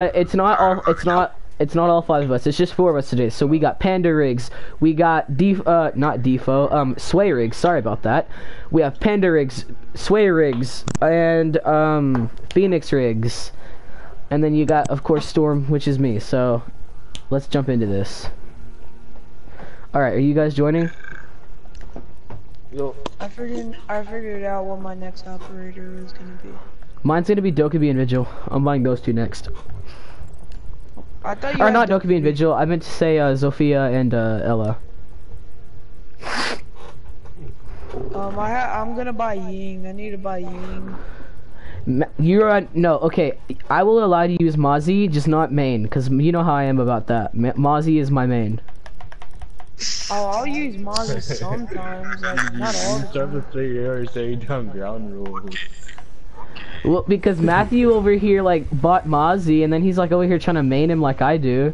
it's not all. It's not. It's not all five of us. It's just four of us today. So we got Panda Rigs. We got Def. Uh, not Defo. Um, Sway Rigs. Sorry about that. We have Panda Rigs, Sway Rigs, and um, Phoenix Rigs. And then you got, of course, Storm, which is me. So let's jump into this. All right, are you guys joining? Yo, I figured I figured out what my next operator is gonna be. Mine's gonna be Dokkaebi and Vigil. I'm buying those two next. I thought you Or not the- Dokkaebi and Vigil. I meant to say uh, Zofia and uh, Ela. Um, I ha I'm gonna buy Ying. I need to buy Ying. You're on. No, okay. I will allow you to use Mozzie, just not main, because you know how I am about that. Ma- Mozzie is my main. Oh, I'll use Mozzie sometimes, like not all the time. service player saying down ground rules. Well, because Matthew over here like bought Mozzie, and then he's like over here trying to main him like I do.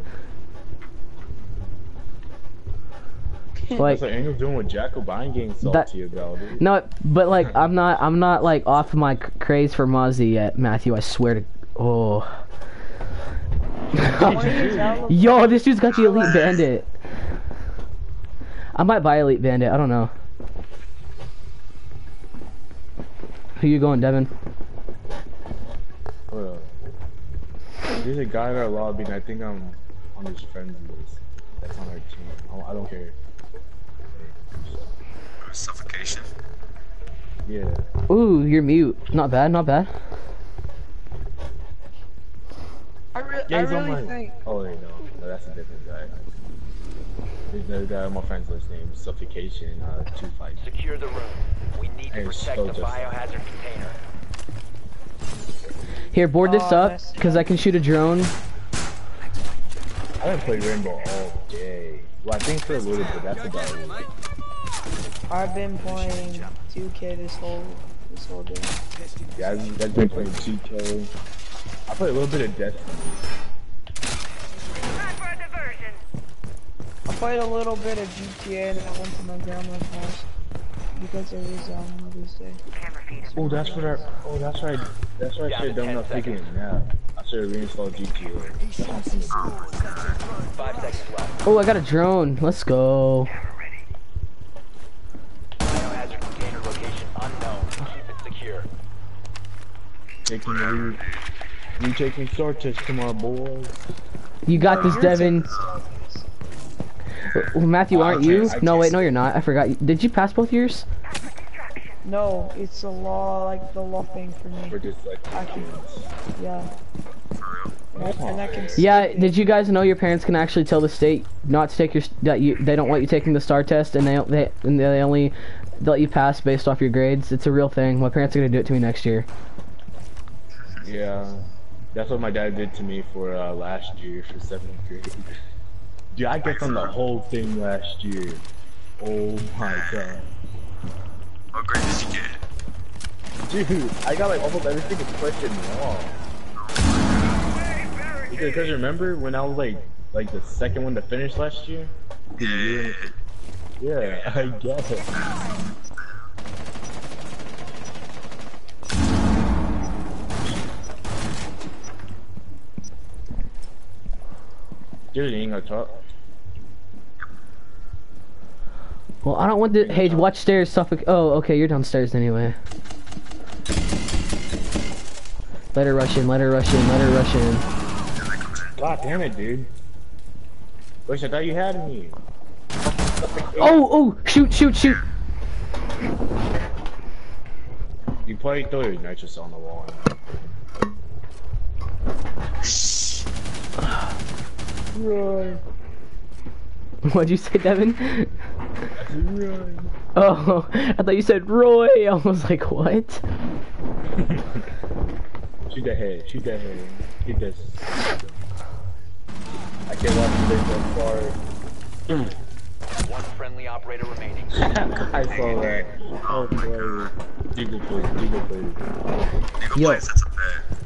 Like That's what doing with Jacobine getting salty about it. no, but like I'm not. I'm not like off my craze for Mozzie yet, Matthew. I swear to. Oh. That Yo, this dude's got the Elite Bandit. I might buy Elite Bandit. I don't know. Who you going, Devin? Hold up. There's a guy in our lobby, and I think I'm on his friends list. That's on our team. I, I don't care. Suffocation. Yeah. Ooh, you're mute. Not bad. Not bad. I, re Yeah, I on really my- think. Oh wait, no, no, that's a different guy. There's another guy on my friends list named Suffocation. Uh, two fights. Secure the room. We need to protect slow the just- biohazard container. Here, board this Oh, up, cause I can shoot a drone. I haven't played Rainbow all day. Well, I think for a little bit. That's about it. I've been playing 2K this whole this whole day. Yeah, I've, I've been playing 2K. I played a little bit of Destiny. I played a little bit of GTA and I went to my grandma's house because it was um Mother's Day. Oh, that's what I. Oh, that's right. That's right. I should have done enough taking a nap. I should have reinstalled GTA. That's what I'm. Five seconds left. Oh, I got a drone. Let's go. Biohazard container location unknown. Keep it secure. Taking the lead. We taking Star Test tomorrow, boys. You got this, You're Devin. Taking- Well, Matthew, aren't you? No, wait, no, you're not. I forgot. Did you pass both years? No, it's a law like the law thing for me. For just like I can- Yeah. And I not. Yeah. Did you guys know your parents can actually tell the state not to take your that you they don't want you taking the star test and they they and they only let you pass based off your grades. It's a real thing. My parents are gonna do it to me next year. Yeah, that's what my dad did to me for uh, last year for seventh grade. Dude, I get from the whole thing last year. Oh my god. What grade did you get? Dude, I got like almost every single question wrong. Because, remember when I was like, like the second one to finish last year? Yeah, yeah, yeah. Yeah, I guess it. Dude, you ain't gonna talk. Well, I don't want to. Hey, watch stairs. Suffolk. Oh, okay, you're downstairs anyway. Let her rush in. Let her rush in. Let her rush in. God damn it, dude. Wish I thought you had me. Oh, oh, shoot, shoot, shoot. You probably throw your nitrous on the wall. Right. What'd you say, Devin? Run. Oh, I thought you said Roy. I was like, what? Shoot that head, shoot that head. Get this. I can't watch this so One friendly operator remaining. I saw that. Oh boy. Deagle please, Deagle please. Legal Yo. place, that's a bed.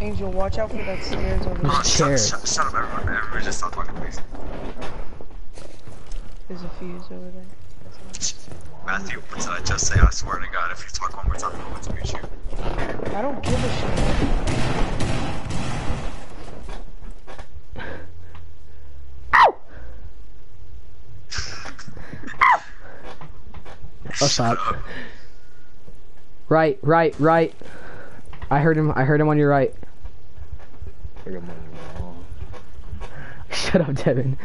Angel, watch out for that stairs over there. Oh, Chair. shut, shut, shut up, everyone. Everyone just stop talking, please. There's a fuse over there. Matthew, what did I just say? I swear to God, if you talk one more time, I'm going to beat you. I don't give a shit. Ow! What's up? Right, right, right. I heard him. I heard him on your right. Shut up, Devin.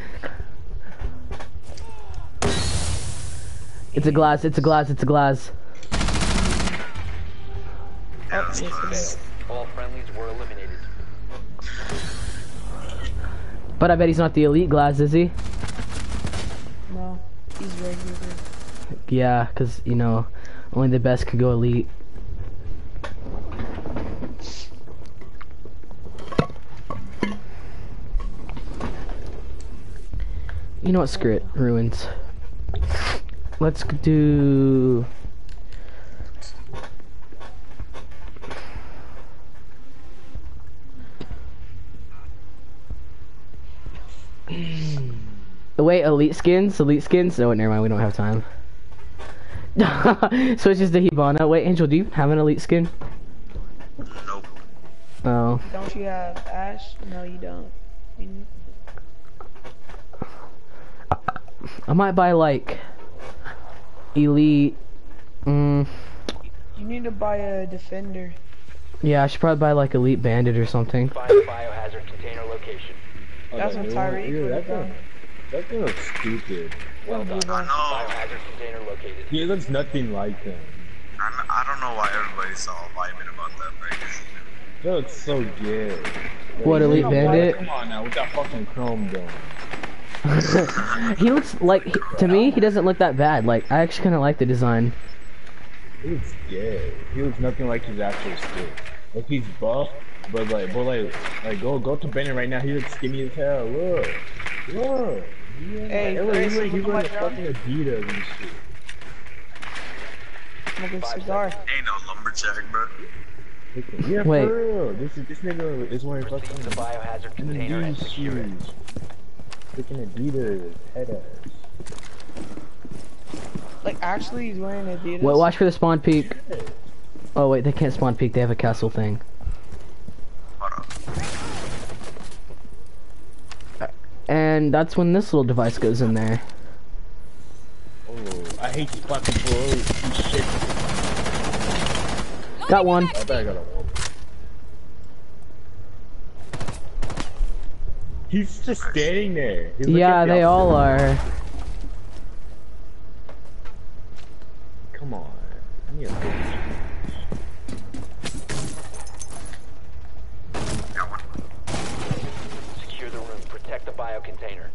It's a Glaz. It's a Glaz. It's a Glaz. Yeah, that's yes, it nice. is. All friendlies were eliminated. But I bet he's not the elite Glaz, is he? No, he's regular. Yeah, cause you know, only the best could go elite. You know what? Screw it. Ruins. Let's do. Wait, elite skins? Elite skins? No, Oh, never mind. We don't have time. Switches to Hibana. Wait, Angel, do you have an elite skin? Nope. Oh. Don't you have Ash? No, you don't. You I might buy like elite. Mm, You need to buy a defender. yeah, I should probably buy like elite bandit or something. Find the biohazard container location. Oh, That's that what new one? Tyreek Ew, that thing, done. that thing looks stupid. Well done. I know. Biohazard container located. He looks nothing like him. I'm, I don't know why everybody's all vibing about that thing. That looks so good. What, Like, Elite Bandit? Come on now, with that fucking chrome dome. he looks like he- to me he doesn't look that bad. Like I actually kind of like the design. He looks good. He looks nothing like his actual skin. Like he's buff, but like, but like, like go go to Bennett right now. He looks skinny as hell. Look, look. Yeah. Hey, Hey, look, Chris, he's wearing, he's look wearing at the my fucking Adidas and shit. Smoking cigar. Ain't no lumberjack, bro. Look- Yeah, Wait. for real. This is this nigga is wearing fucking the biohazard and container and dude's secure it. Shoes. Freaking Adidas, head ass. Like, actually, he's wearing Adidas. Wait, watch for the spawn peak. Oh wait, they can't spawn peak. They have a castle thing. And that's when this little device goes in there. Oh, I hate these fucking bullets. These shit. Got one. I bet I got a one. He's just standing there. He's Yeah, at the they all are. Come on. I need a bitch. One. Secure the room. Protect the bio container.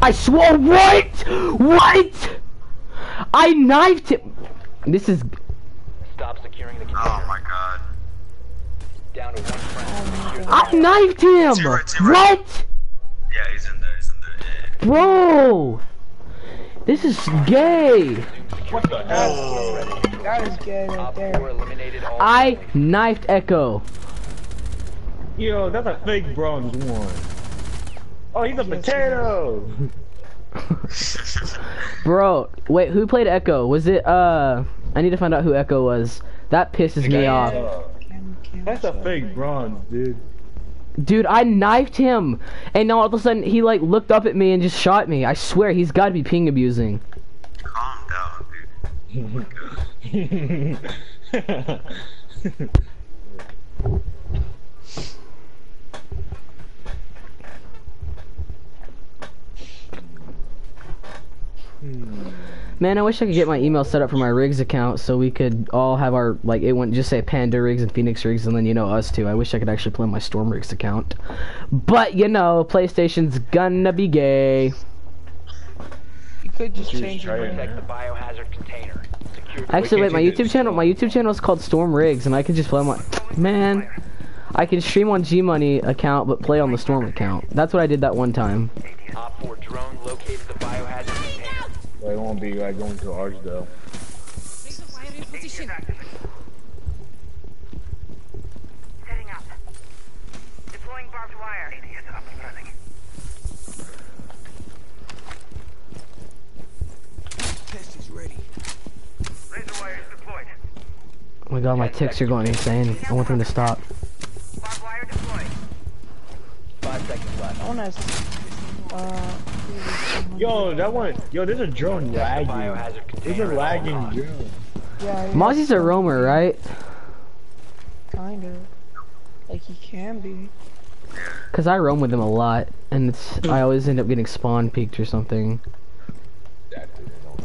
I swore. What? What? I knifed him. This is. Stop securing the container. Oh my god. Down to one friend. Secure the I knifed him. Zero, zero. What? Yeah, he's in there. He's in there. Yeah. Bro. This is gay. What the hell? Oh. That is gay right there. 4 eliminated all I knifed Echo. Yo, that's a fake bronze one. Oh, he's a potato. Bro, wait, who played Echo? Was it, uh, I need to find out who Echo was. That pisses me off. Cam- cam- That's a fake bronze, dude. Dude, I knifed him. And now all of a sudden he, like, looked up at me and just shot me. I swear, he's gotta be ping abusing. Calm down, dude. Oh my god. Man, I wish I could get my email set up for my Rigs account so we could all have our, like, it wouldn't just say Panda Rigs and Phoenix Rigs and then, you know, us too. I wish I could actually play my Storm Rigs account. But, you know, PlayStation's gonna be gay. You could just Just change your name. Protect the biohazard container. Secure Actually, wait, my you do YouTube channel, my YouTube channel is called Storm Rigs, and I can just play my, man, I can stream on G Money account, but play on the Storm account. That's what I did that one time. Op 4 drone located the biohazard container. Well, it won't be like going to ours though. Setting up. Deploying barbed wire. ADS up and running. Test is ready. Laser wire is deployed. Oh my god, my ticks are going insane. I want them to stop. Barbed wire deployed. Five seconds left. I wanna, uh, Yo, that one. Yo, there's a drone lagging. There's a lagging drone. Yeah, yeah, Mozzie's a roamer, right? kind of. Like he can be. Cause I roam with him a lot, and it's I always end up getting spawn peaked or something. That dude, no.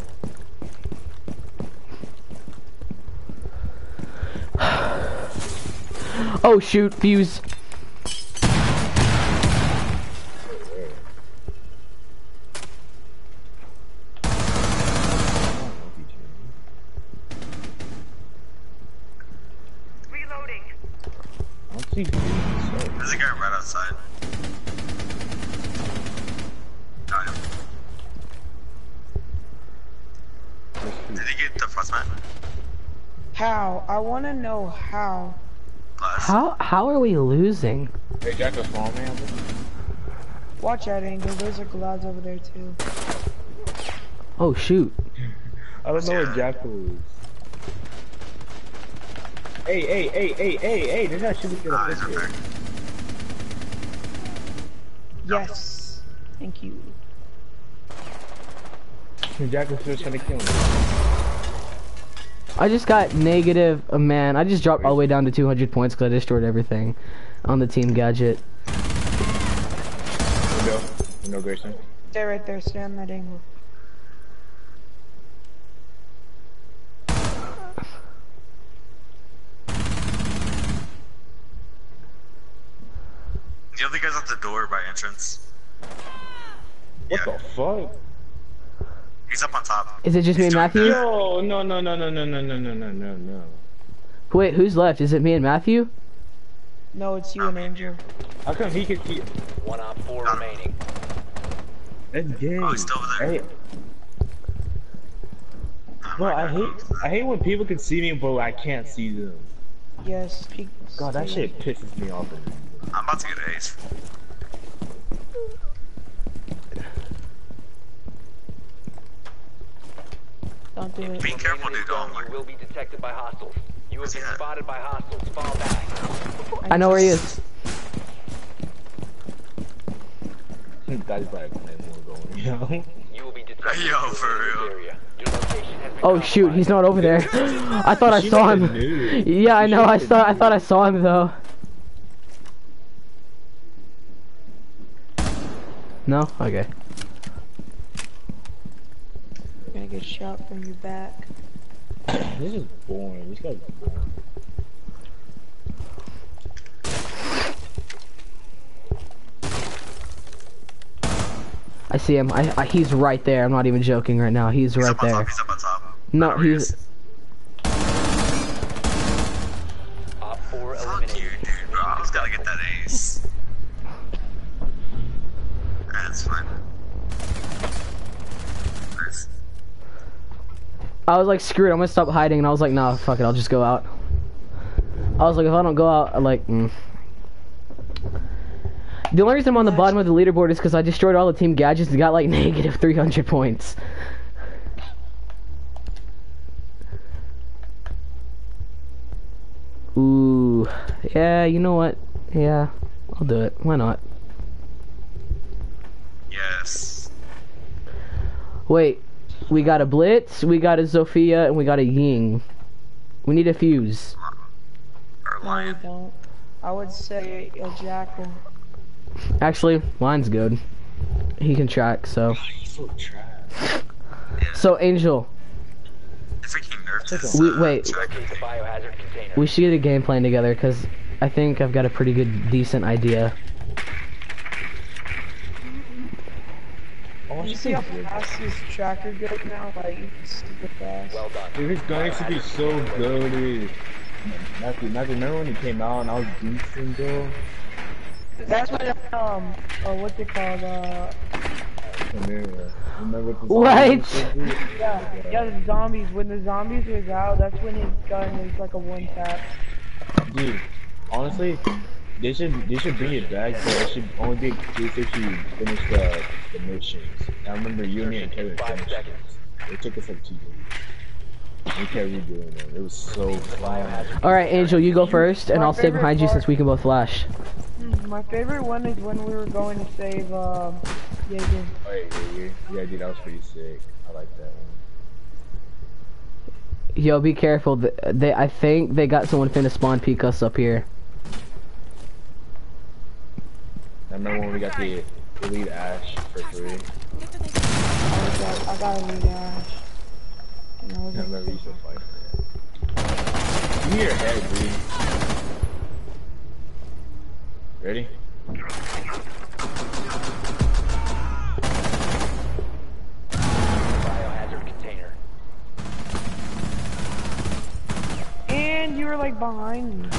Oh shoot, fuse. Reloading. I don't see There's a guy right outside. Got him. Did he get the first man? How? I want to know how. Last. How how are we losing? Hey, Jack, a small man. Watch out, Angel. There's a glads over there too. Oh shoot. I don't know where Jackal is. Hey, hey, hey, hey, hey, hey, they're not shooting at he's us up here. there. Yes. Thank you. Jackal's still trying to kill me. I just got negative. Uh, man, I just dropped all the way down to 200 points because I destroyed everything on the team gadget. Window. Window, Grayson. Stay right there. Stay on that angle. The other guy's at the door by entrance. What Yeah. the fuck? He's up on top. Is it just me and Matthew? Yo, no, no, no, no, no, no, no, no, no, no, no. Wait, who's left? Is it me and Matthew? No, it's you and Angel. How come he could see? One op four remaining. That's gay. Oh, he's still over there. Hey, bro, I hate, I hate when people can see me, but I can't see them. Yes. God, that shit pisses me off. I'm about to get ace. Don't do it. Be careful, dude. My. You will be detected by hostiles. You have been Yeah. spotted by hostiles. Fall back. I know where he is. That's like going, you know? You will be detected Yo, for real. area. Your location has been Oh shoot, he's not over there. I thought I saw him. Yeah, I know. I like a saw. I thought I saw him though. No. Okay. You're gonna get shot from your back. This is boring. This guy's boring. I see him. I, I. He's right there. I'm not even joking right now. He's He's right there. top. He's up on top. No, I know he's. I was like, screw it. I'm gonna stop hiding, and I was like, nah, fuck it. I'll just go out. I was like, if I don't go out, I'm like, mm. The only reason I'm on the bottom of the leaderboard is because I destroyed all the team gadgets and got like negative 300 points. Ooh, yeah, you know what? Yeah, I'll do it. Why not? Yes. Wait, we got a Blitz, we got a Zofia, and we got a Ying. We need a fuse. Or No, we lion. don't. I would say a jackal. Actually, Lion's good. He can track, so. He's so trash. So, Angel, we this. We- uh, wait. track- Locate the biohazard container. we should get a game plan together, because I think I've got a pretty good, decent idea. Oh, You she's see how fast this tracker goes now? Like, it's super fast. Well done. Dude, his gun used to be so good. dude. Matthew, Matthew, remember when he came out and I was boosting, bro? That's what, um, uh, what's it called? Uh, Remember, remember the What? zombies and shit, dude? yeah, yeah, the zombies. When the zombies was out, that's when his gun is like a one tap. Dude, honestly, they should they should bring it back, but it should only be exclusive if you finish the, the missions. I remember you, me, and Kevin Five finished it. It took us like two days. We kept redoing it. It was so fun. Alright, Angel, you go first, and My I'll stay favorite behind you since we can both flash. Hmm, My favorite one is when we were going to save, um, Yeah, you. Oh, yeah, yeah, yeah. Yeah, dude, that was pretty sick. I like that one. Yo, be careful. They, I think they got someone finna spawn peek us up here. I remember when we got the elite Ash for free. I was like, I gotta leave Ash. And I was I like, remember you used to fight for that. Give me your head, dude. Ready? Biohazard container. and you were like behind me.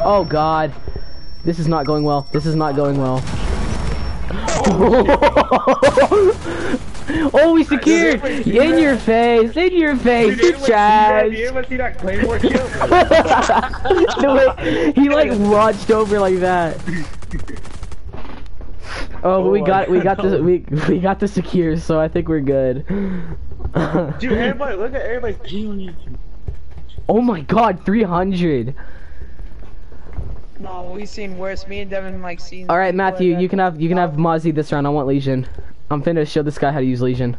Oh God, this is not going well. This is not going well. oh, we secured! In your face! In your face! You trash! ever see that Claymore kill? No, he like watched over like that. Oh, but we Oh, got we got the we we got the secure, so I think we're good. Dude, everybody, look at everybody's ping on YouTube. oh my God, 300. No, we've seen worse. Me and Devin like seen. All right, Matthew, you can have you can have Mozzie this round. I want Lesion. I'm finna show this guy how to use Lesion.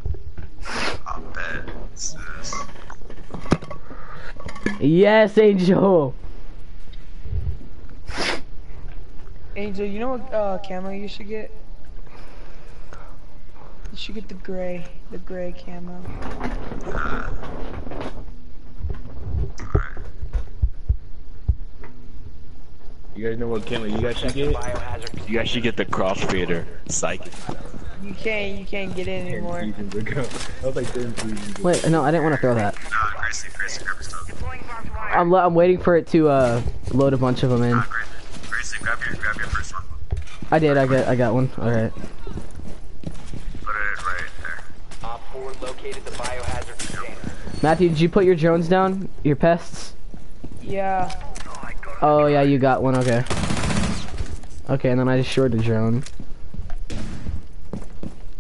I bet. This is- Yes, Angel. Angel, you know what uh, camo you should get? You should get the gray, the gray camo. You guys know what camera you guys should get? You guys should get the crossfader. Psychic. You can't, you can't get it anymore. seasons ago. That was like 10 seasons ago. Wait, no, I didn't want to throw that. Nah, Gracie, Gracie, grab your stuff. Deploying barbed wire. I'm I'm waiting for it to uh load a bunch of them in. Nah, Gracie, Gracie, grab your, grab your first one. I did. I got I got one. All right. Put it right there. Op 4 located the biohazard. Matthew, did you put your drones down? Your pests? Yeah. Oh yeah, you got one. Okay. Okay, and then I just shorted the drone. 10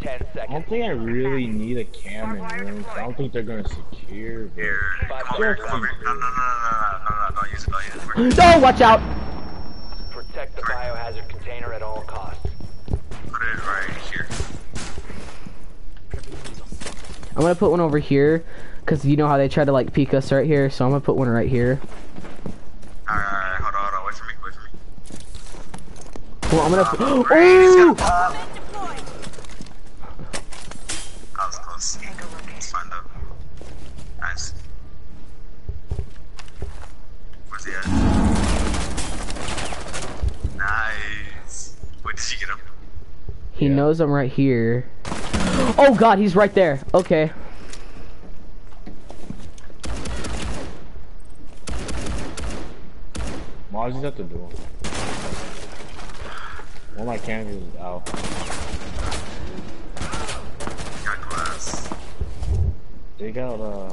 seconds. I don't seconds. think I really need a cam in rooms. I don't think they're gonna secure. Here, Five come over come over. No, no, no, no, no, no, no, don't use it, don't use it. We're- No, watch out! Protect the biohazard container at all costs. Put it right here. I'm gonna put one over here, cause you know how they try to like peek us right here. So I'm gonna put one right here. Alright, alright, hold on, hold on, wait for me, wait for me. Well, I'm gonna. Great, he's Oh! got a was close. It's fine though. Nice. Where's he at? Nice. Wait, did you get him? He knows I'm right here. Oh God, he's right there. Okay. Mozzie's at the door. One of my cameras is out. Got glass. They got uh.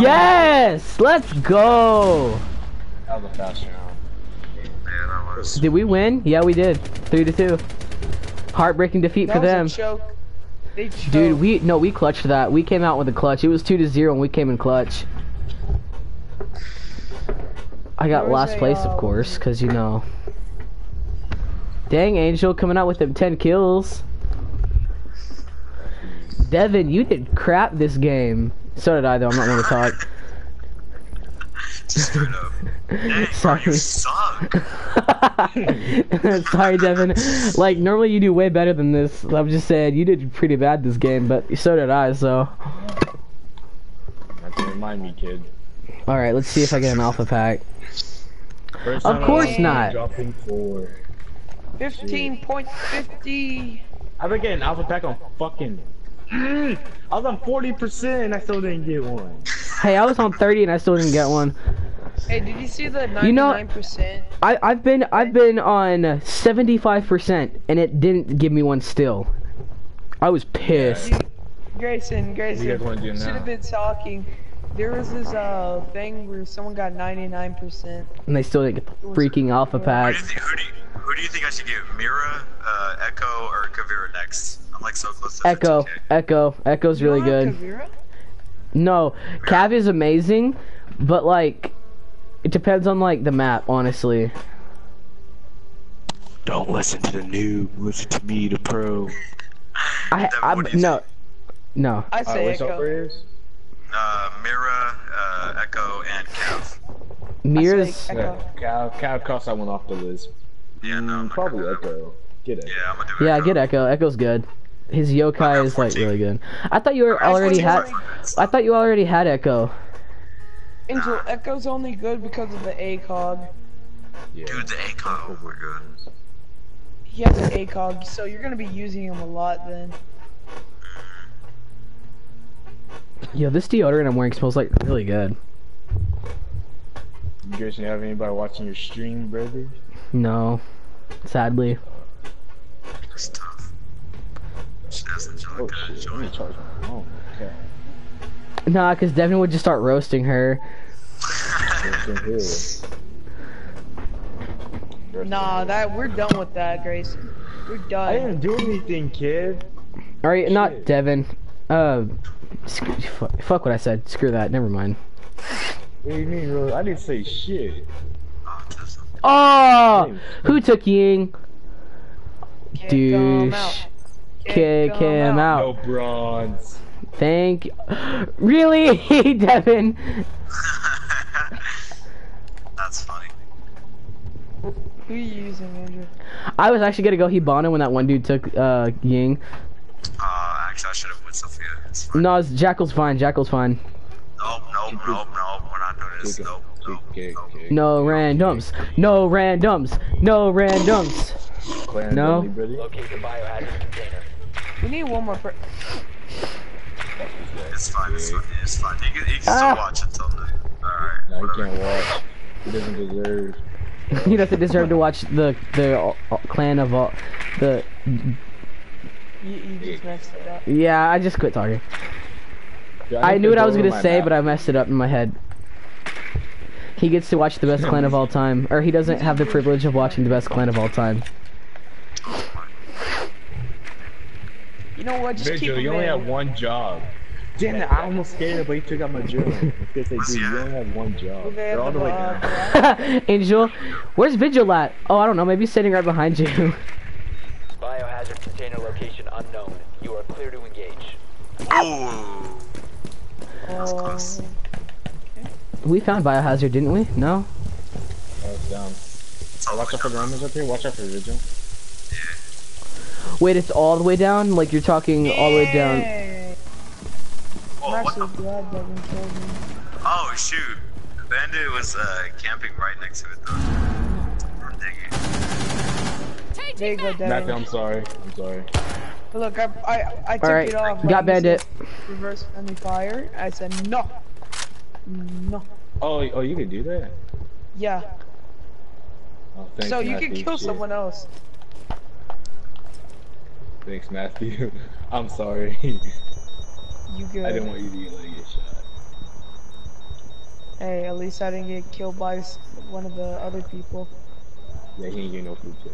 Yes! Let's go! That was a fast round. Yeah, that was. Did we win? Yeah, we did. Three to two. Heartbreaking defeat That for them. choke. They choked. Dude, we no, we clutched that. We came out with a clutch. It was two to zero, and we came in clutch. I got There last place, of course, cause you know. Dang, Angel coming out with them ten kills. Devin, you did crap this game. So did I, though. I'm not going to talk. Straight up. Dang, bro, Sorry. you suck. Sorry, Devin. Like normally you do way better than this. I'm just saying you did pretty bad this game, but so did I. So, Have to remind me, kid. All right, let's see if I get an alpha pack. First Of course not. Dropping four. 15.50. I've been getting alpha pack on fucking. I was on 40% and I still didn't get one. Hey, I was on 30 and I still didn't get one. Hey, did you see the 99%? You know- I I've been I've been on 75% and it didn't give me one still. I was pissed. Grayson, Grayson, guys wanna do should have been talking. There was this uh thing where someone got 99%. And they still didn't get the freaking alpha Who pack. do, you who, do you, who do you think I should get? Mira, uh, Echo, or Caveira next? I'm like so close to Echo, 15K. Echo, Echo's really You don't good. have Caveira? No, Cav is amazing, but like, it depends on like the map, honestly. Don't listen to the noob. Listen to me, the pro. I, I, what do you no, no. I say what's up, Echo. Raiders? Uh, Mira, uh, Echo, and Kev. Mirrors. I say Echo. Yeah, Cal, Cal cross that one off the list. Yeah, no, I'm not probably gonna- Echo. Get it. Yeah, I'm gonna do Yeah, Echo. get Echo. Echo's good. His yokai is like 14. really good. I thought you were I already 14 had. friends. I thought you already had Echo. Angel, Echo's only good because of the ACOG. Yeah. Dude, the Echo. Oh my god. He has an ACOG, so you're gonna be using him a lot then. Yo, this deodorant I'm wearing smells like really good. You guys have anybody watching your stream, brother? No, sadly. It's tough. She doesn't Oh it. shit, let me Enjoy charge my phone. Okay. Nah, cause Devin would just start roasting her. Rest in peace. Rest in Nah, that we're done with that, Grace. We're I didn't do anything, kid. All right, not Devin. Uh, sc- fuck, fuck what I said. Screw that. Never mind. What do you mean, bro? I didn't say shit. Oh, who took Ying? Kick him Douche. out. Kick him out. No bronze. Thank. Really, Devin? That's funny. Who are you using, Andrew? I was actually gonna go Hibana when that one dude took uh Ying. Uh, actually, I should have with Zofia. It's fine. No, it's- Jackal's fine. Jackal's fine. Nope, nope, nope, nope. We're not doing this. Kick, Nope, nope, kick, nope. kick. No randoms. No randoms. No randoms. Clan No. only, brother. Locate the biohazard container. We need one more. Per- It's fine. It's fine. It's fine. You can, you can Ah. still watch until night. Alright. No, he whatever. can't watch. He doesn't deserve. he doesn't deserve to watch the the uh, uh, clan of all the. You, you just messed it up. Yeah, I just quit talking. Dude, I need knew what I was gonna say, map. but I messed it up in my head. He gets to watch the best clan of all time, or he doesn't have the privilege of watching the best clan of all time. You know what? Just keep Vigil, him you only in. have one job. Damn it, I almost scared it, but he took out my job. Because they do, you only have one job. They They're all have the way down. Angel, where's Vigil at? Oh, I don't know. Maybe he's sitting right behind you. Biohazard container location unknown. You are clear to engage. Ooh. oh, we found Biohazard, didn't we? No. Oh, it's down. It's Watch out for way the down. Romans up here. Watch out for Vigil. Wait, it's all the way down? Like you're talking all the way down? Yay. Whoa, what the? actually glad Devin killed me. Oh, shoot. Bandit was uh, camping right next to it, though. Or digging. There you go, Matthew, Devin. I'm sorry. I'm sorry. But look, I I, I took All right, it off. got like you Bandit. Reverse friendly fire. I said no, no. Oh, oh, you can do that? Yeah. Oh, thanks, so you Matthew. can kill Shit. someone else. Thanks, Matthew. I'm sorry. You good? I didn't want you to get, like, get shot. Hey, at least I didn't get killed by one of the other people. Yeah, he ain't getting no food kill.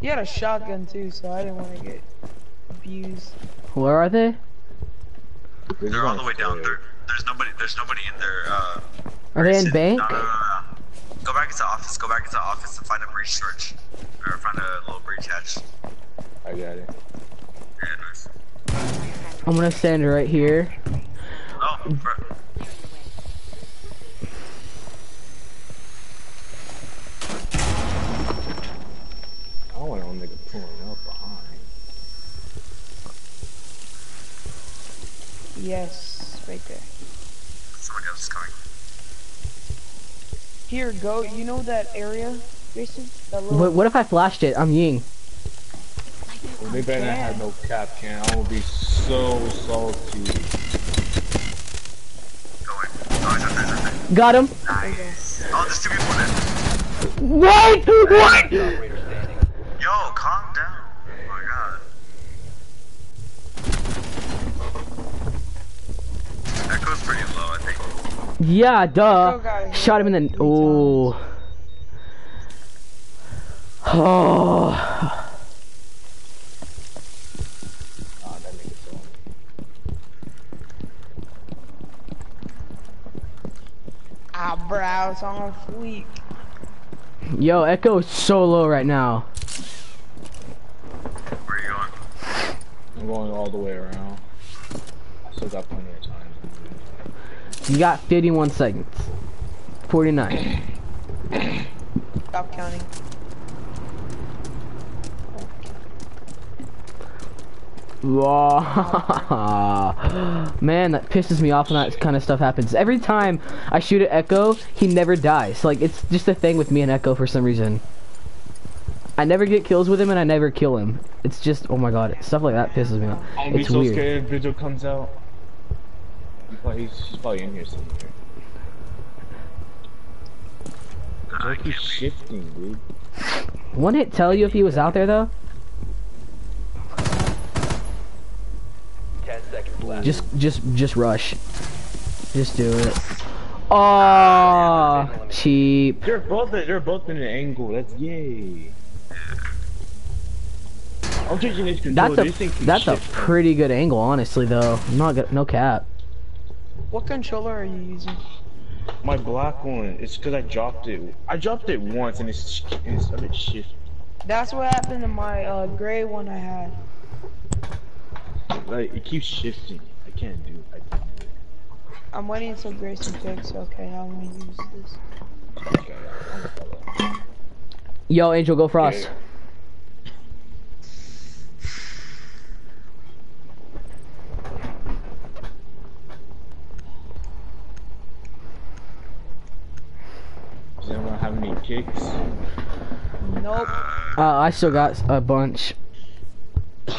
He had a shotgun too, so I didn't want to get abused. Where are they? They're all the way down. There, there's nobody. There's nobody in there. Uh, Are they in sit- bank? No, no, no, no, no. Go back into office. Go back into office and find a breach switch, or find a little breach hatch. I got it. Yeah, nice. I'm gonna stand right here. Oh, bro. I don't want no nigga pulling up behind. Yes, right there. somebody else is coming. Here, go. You know that area, Jason? That little. What, what if I flashed it? I'm Ying. Well, they better not have no cap can. I'm gonna be so salty. Going. He's up there, he's up there. Got him. Nice. Oh, there's two people in there. What? What? Yo, calm down. Oh my god. Echo's pretty low, I think. Yeah, duh. Shot him in the. Oh. Oh. Ah, that nigga so. Ah, it's on fleek. Yo, Echo is so low right now. Where are you going? I'm going all the way around. I still got plenty of time. You got 51 seconds. 49. Stop counting. Wow. Man, that pisses me off when that kind of stuff happens. Every time I shoot at Echo, he never dies. Like, it's just a thing with me and Echo for some reason. I never get kills with him and I never kill him. It's just, oh my god, stuff like that pisses me off. I'm be so weird. scared if Vigil comes out. He's probably, he's probably in here somewhere. I Look, he's can't leave. shifting, dude. Wouldn't it tell you if he was out there though? Ten seconds left. Just, just, just rush. Just do it. Oh, cheap. They're both they're both in an angle. That's yay. I'm changing this controller. That's a, This thing keeps that's a pretty good angle, honestly though. I'm not good, no cap. What controller are you using? My black one. It's because I dropped it. I dropped it once and it's it's a bit shift. That's what happened to my uh, gray one I had. Like it keeps shifting. I can't do it. I can't do I'm waiting until Grayson picks. Okay, I'm I use this? Yo, Angel, go Frost. Does anyone have any kicks? Nope. Uh, I still got a bunch. Like,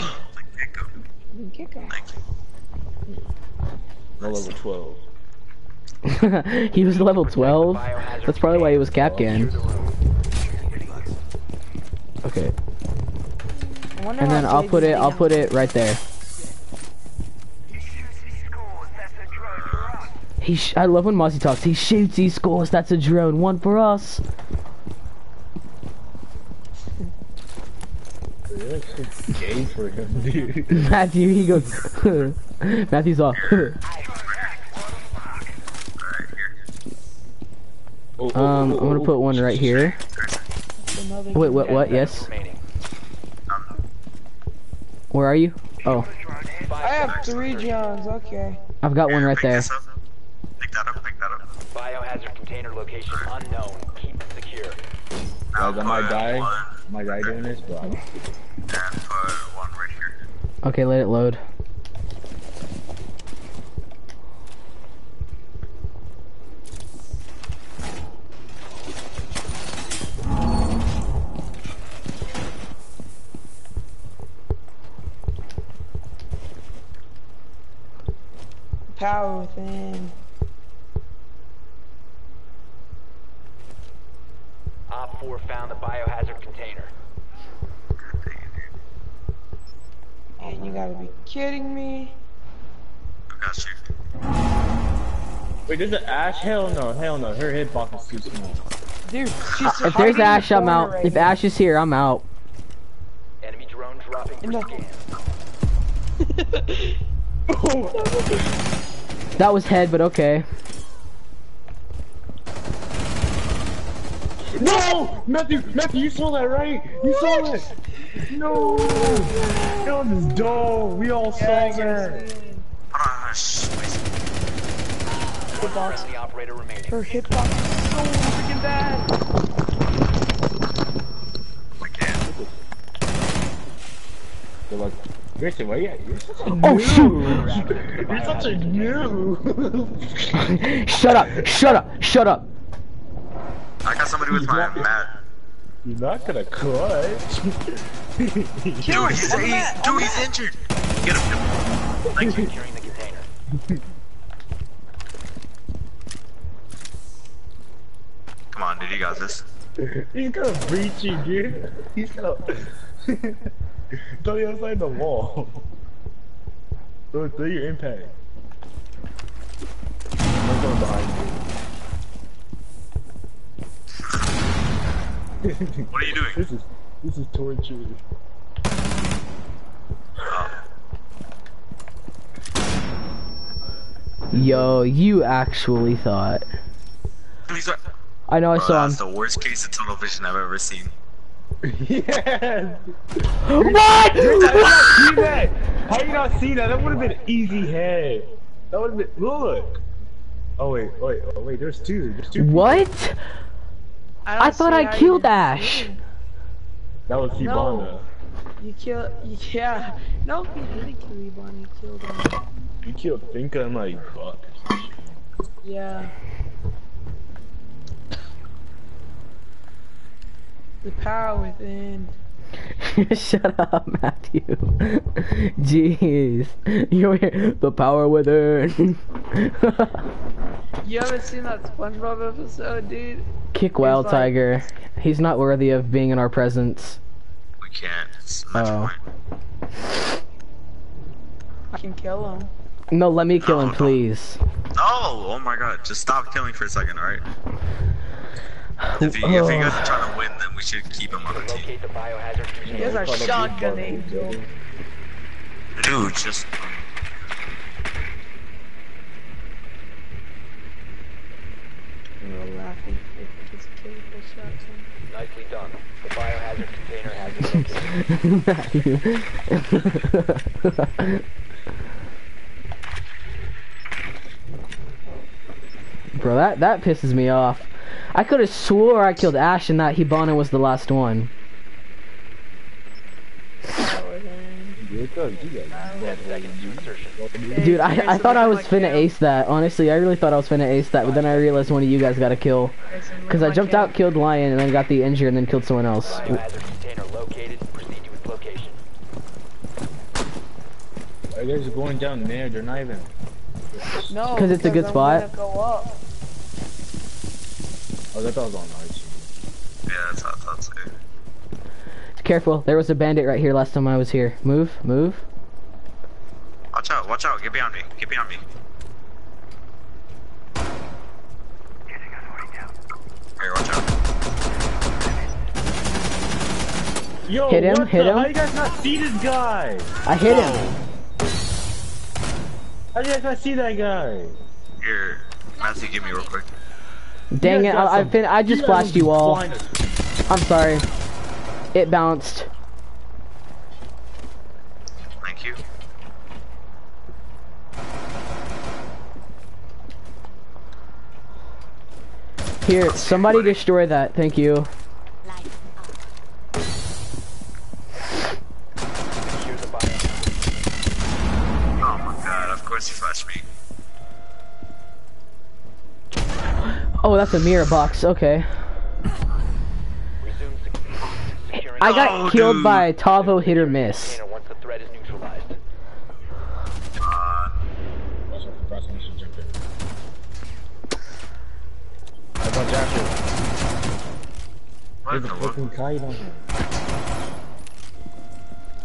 Echo. You can kick him. Thank you. No level 12. he was level 12. That's probably why he was container. Kapkan. Secure the room. Okay, and then I'll put it. I'll put it right there. He. Sh I love when Mozzie talks. He shoots. He scores. That's a drone. One for us. You're so gay for him, dude. Matthew. He goes. Matthew's off. Alright, here. Oh, oh, um, oh, I'm gonna put one right here. Another Wait, what? What? Yes. Where are you? Oh. I have three remaining. Johns. Okay. I've got one right there. this up. Pick that up, pick that up. Biohazard container location unknown. Keep it secure. Oh, now Like, I might die. one, My guy doing this, but I- and put one right here. Okay, let it load. Power within. Op 4 found the biohazard container. And you gotta be kidding me. Who got you? Wait, there's an Ash? Hell no, hell no. Her hitbox is too small. Dude, she's If there's hiding the Ash, I'm out. right If now. Ash is here, I'm out. Enemy drone dropping for No. scan. That was head, but okay. No! Matthew, Matthew, you saw that, right? You saw it! No! That was dumb. We all saw Yeah, I that. guess, Ah, sh- wait. One friendly operator remaining. Her hitbox is so freaking bad. I can't. They're like, Grayson, where you at? You're such a Oh shoot! You're such a noob. shut up! Shut up! Shut up! I got somebody with my mat. You're not gonna clutch. Dude, he's, on the he, dude, he's injured. Get him. Thank you. Securing the container. Come on, dude, you got this. He's gonna breach you, dude. He's gonna. Throw you outside the wall. Throw, throw your impact. I'm going behind you. What are you doing? This is this is torture. Yo, you actually thought. He's right. I know I Bro, saw him. that's the worst case of tunnel vision I've ever seen. yes! What? How you not see that? How you not see that? That would have been easy head. That would have been. Look. Oh wait, wait, oh, wait. There's two. There's two. people. What? I, I thought I how you killed didn't Ash. That was Hibana. You killed. Yeah. No, you didn't kill Ebon. You killed him. You killed Finka and like Buck. Yeah. The power within. Shut up, Matthew. Jeez. You're the power within. You haven't seen that SpongeBob episode, dude? Kick Wild like- Tiger. He's not worthy of being in our presence. We can't. It's not Oh. point. I can kill him. No, let me kill him, No, no. please. Oh, oh my god. Just stop killing for a second, alright? If you, if you guys are trying to win, then we should keep him on the team. Locate the biohazard You container. guys are shotgun. Dude, just. You're laughing. It gets killed by shotgun. Nicely done. The biohazard container has been Bro, that, that pisses me off. I could have swore I killed Ash and that Hibana was the last one. Power within. You guys, you guys. Ten seconds to insertion. Hey, Dude, I, I thought I was at my finna ace that. Honestly, I really thought I was finna ace that, but then I realized one of you guys got a kill. Guys, so look Because I jumped out, killed Lion, and then got the injury, and then killed someone else. Biohazard container located. Proceed to its location. Are you guys going down there? They're not even. No, 'Cause it's a good I'm spot. Gonna Oh, that was on Archie. Yeah, that's how I thought too. Careful, there was a bandit right here last time I was here. Move, move. Watch out, watch out. Get behind me. Get behind me. Here, watch out. Yo, Hit him, what hit the? him. How you guys not see this guy? I hit him. How do you guys not see that guy? Here, Matthew, give me real quick. Dang You it, I, I, some- fin I just guys flashed you all. I'm sorry. It bounced. Thank you. Here, somebody destroy that. Thank you. Secure the biohazard. Oh my god, of course you flashed me. Oh, that's a mirror box. Okay. Resume sec- securing I got Oh, killed dude. by Tavo hit or miss. container once the threat is neutralized. Uh, Also, Frost wants to jump in. I got Jackal. There's a fucking kite on him.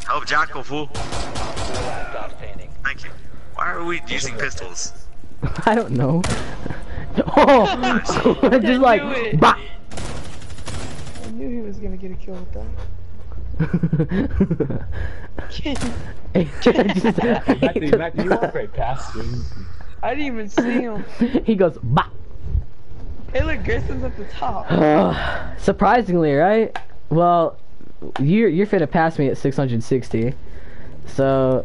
Help Jackal, fool. Four last stop standing. Thank you. Why are we using pistols? I don't know. oh, just like, knew bah. I knew he was gonna get a kill with that. Matthew, Matthew, you are right past him. I didn't even see him. he goes, bah. Hey, look, Grayson's at the top. Surprisingly, right? Well, you're you're finna pass me at 660. So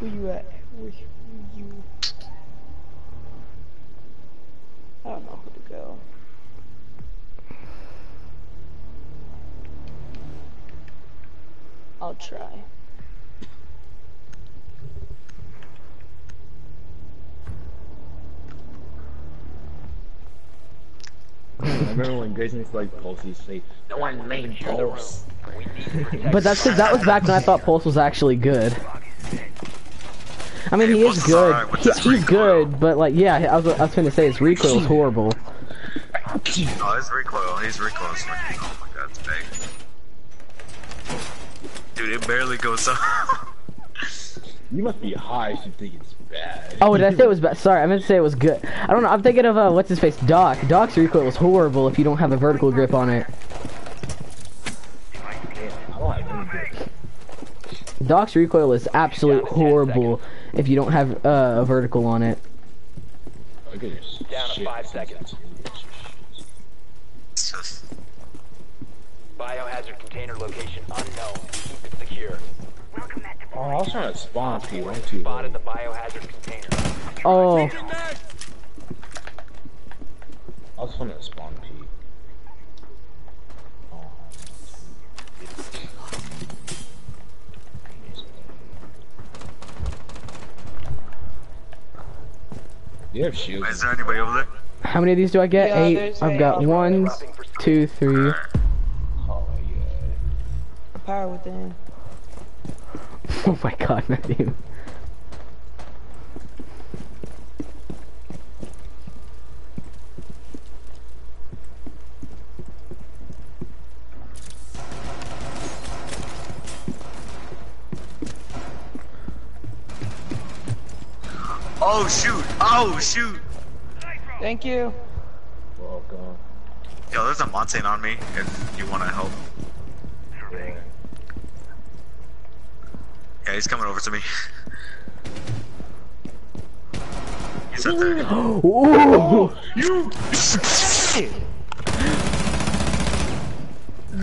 Who you at? Who, who you? I don't know who to go. I'll try. I remember when Grayson used to like pulse, he used to say, "No one made pulse." We need to protect But that's because that was back when I thought Pulse was actually good. I mean, Hey, he is is good. alright He, he's recoil. good, but like, yeah, I was, I was gonna say his recoil is horrible. Oh, his recoil. His recoil is like, oh my god, it's big. Dude, it barely goes up. You must be high if you think it's bad. Oh, did I say it was bad? Sorry, I meant to say it was good. I don't know. I'm thinking of uh, what's his face, Doc. Doc's recoil was horrible if you don't have a vertical grip on it. I don't have any good. Doc's recoil is absolute Down to 10 horrible if you don't have uh, a vertical on it. Oh, Look at your Down to five seconds. Biohazard container location unknown. Keep it secure. Welcome that Oh, I was trying to spawn P, Four one spotted the biohazard container. Oh, I was trying to spawn P. Oh. You have shields. Is there anybody over there? how many of these do I get? Yeah, Eight. I've got eight. one, two, three. Oh yeah. Power within. Oh my god, Matthew. Oh shoot! Oh shoot! Thank you. Welcome. Yo, there's a mountain on me. If you want to help, Yeah. yeah, he's coming over to me. He's right there. Ooh!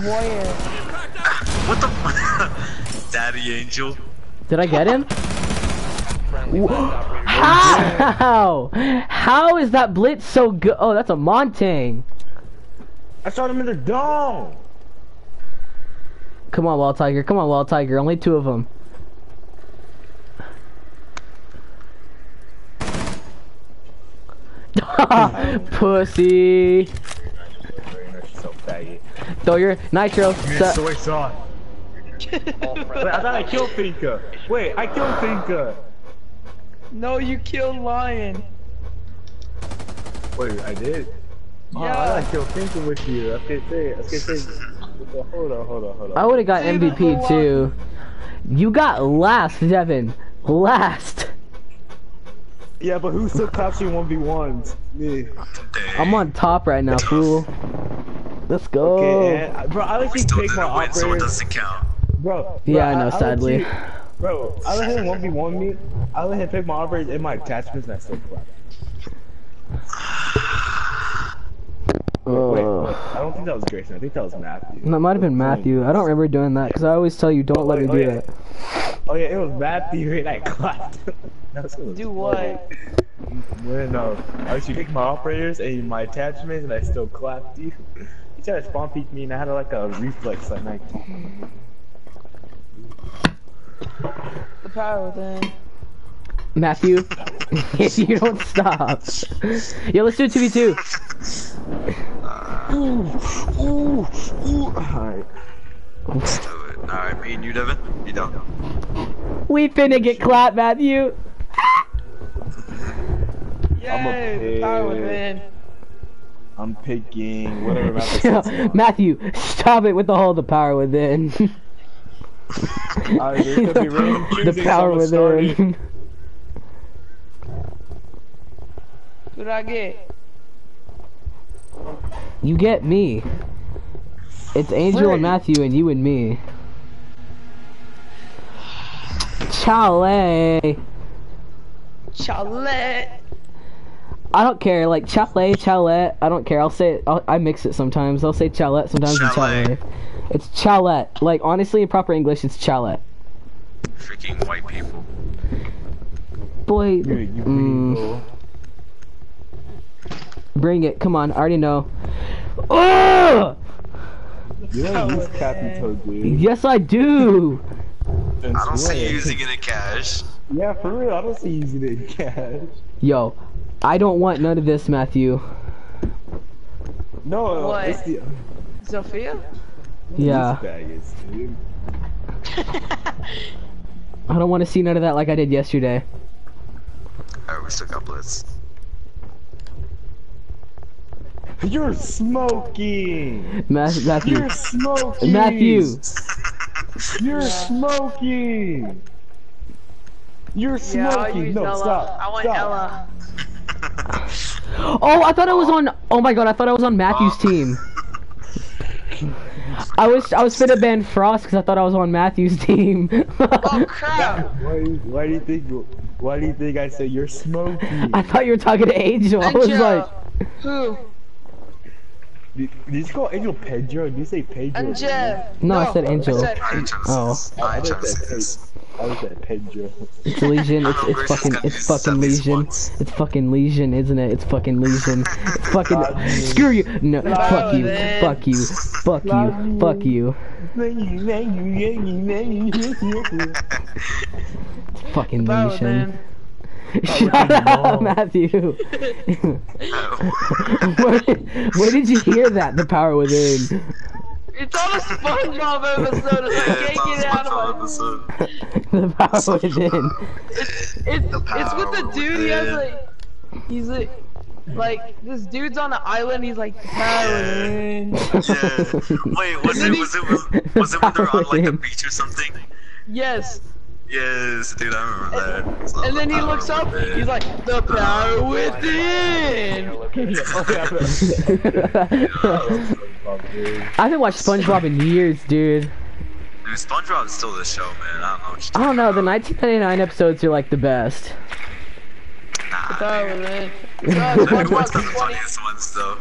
Warrior. What the? Daddy Angel. Did I get him? Friendly last operator. How? How is that blitz so good? Oh, that's a Montang. I shot him in the dome. Come on, Wild Tiger. Come on, Wild Tiger. Only two of them. Pussy. Very nice, so faggy. Throw your nitro. Su- soy sauce. All Wait, I thought I killed Finka. Wait, I killed Finka. No, you killed Lion. Wait, I did. Oh, I Yeah. thought I killed Finka with you. I was gonna say. I was gonna say. Hold on, hold on, hold on. I would have got Say MVP too. You got last, Devin. Last. Yeah, but who's still capturing one v ones? Me. I'm on top right now, fool. Let's go. Okay, and, uh, bro, I let We you still pick my didn't win, so it doesn't count. Bro, bro, Yeah, I know, let sadly. you- bro, I let him one v one me. I let him pick my operators and my attachments, and I still clapped. Wait, wait, I don't think that was Grayson. I think that was Matthew. That might have been Matthew. I don't remember doing that because I always tell you don't let me oh, do yeah. that. Oh yeah, it was Matthew and I clapped. That's what it was Do what? When uh, I actually picked my operators and my attachments, and I still clapped you. You tried to spawn peek me, and I had like a reflex that night. The power within. Matthew, if you don't stop. Yo, let's do a 2v2. Ooh, ooh, ooh. Alright. Let's do it. Alright, me and you, Devin. You down? We finna get clapped, Matthew. Yay, the power pig. within. I'm picking whatever map I Matthew, stop it with the whole the power within. Alright, be random the power I'ma start it. within. Who did I get? You get me. It's Angel Frick. and Matthew and you and me. Chale. Chalet. I don't care, like chale, chalet. I don't care. I'll say it. I'll, I mix it sometimes. I'll say chalet sometimes and Chalet. Chalet. It's chalet. Like honestly, in proper English, it's chalet. Freaking white people. Boy, You, you mm, people. bring it. Come on. I already know. Oh! You don't use Captain Toad, dude. Yes, I do. I don't see you using it in cash. Yeah, for real, I don't see you using it in cash. Yo, I don't want none of this, Matthew. No, What? it's the. Zofia? Yeah, faggots. I don't want to see none of that like I did yesterday. Alright, we still got Blitz. You're smoking! Ma- Matthew. You're smoking! Matthew. You're smoking! You're Yeah, smoking! use no, Ela. stop! I want stop. Ela. Oh, I thought I was on. Oh my god, I thought I was on Matthew's oh. team. I was I was finna ban Frost because I thought I was on Matthew's team. Oh crap! Why, do you- why do you think? Why do you think I said you're smoking? I thought you were talking to Angel. I was Angel. like, Who? Did, did you call Angel Pedro? Did you say Pedro? Angel. No, I said Angel. I said, I ain't trying to Oh. I ain't trying to say this. I was at Pedro. it's Lesion. It's, it's fucking it's fucking Lesion. It's fucking Lesion, isn't it? It's fucking Lesion. It's fucking God. screw you. No, fuck you. man. Fuck you. Fuck you. Fuck you. Fucking Bro, Lesion. Man. Shut up, Matthew. where, where did you hear that? The power within. It's on a SpongeBob episode. It's like, Yeah, can't get on out of SpongeBob my. episode. the power within. It's it's it's with the power dude. He has like he's like like this dude's on an island. He's like the power within. Yeah. Wait, was it was it was, was it when they were on like the beach or something? Yes. Yes, dude, I remember that. It's not And the then he looks up. within. He's like the power within. I haven't watched SpongeBob in years, dude. Dude, SpongeBob's still the show, man. I don't know what you're I don't know. The 1999 episodes are like the best. about. Nah, Power dude. within. Uh, what's the 20, funniest ones though?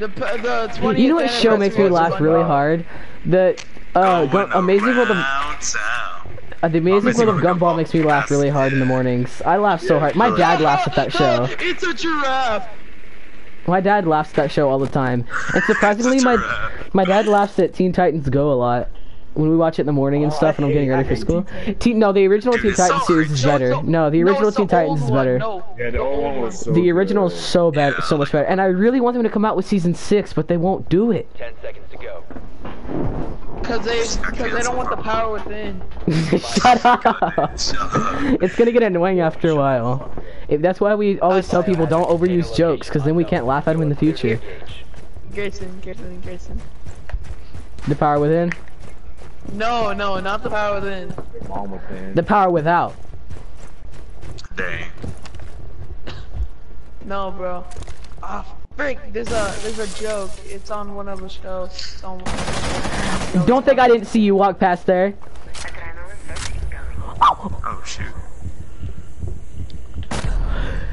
the the 20th You know what show makes me laugh really hard? The uh, Amazing World of town. Uh, the Amazing Amazing World of World Gumball makes me laugh really hard in the mornings. I laugh so hard. My dad laughs at that show. It's a giraffe. My dad laughs at that show all the time. And surprisingly, my my dad laughs at Teen Titans Go a lot. When we watch it in the morning and Oh, stuff, I and I'm getting ready for school. Teen Teen, no, the original Dude, Teen it's so Titans series is better. it's No, the original it's Teen Titans is better. No. Yeah, the old one was so The original is so bad, Yeah, so much better. And I really want them to come out with season six, but they won't do it. Ten seconds to go. Cause they, cause they don't want the power within. Shut up. It's gonna get annoying after a while. If that's why we always tell people don't overuse jokes, because then we can't laugh at them in the future. Grayson, Grayson, Grayson. The power within, No, no, not the power within. The power without. Dang. No, bro. Ah, frick. There's a there's a joke. It's on one of the shows. It's on one of the Don't think I didn't see you walk past there. Oh shoot.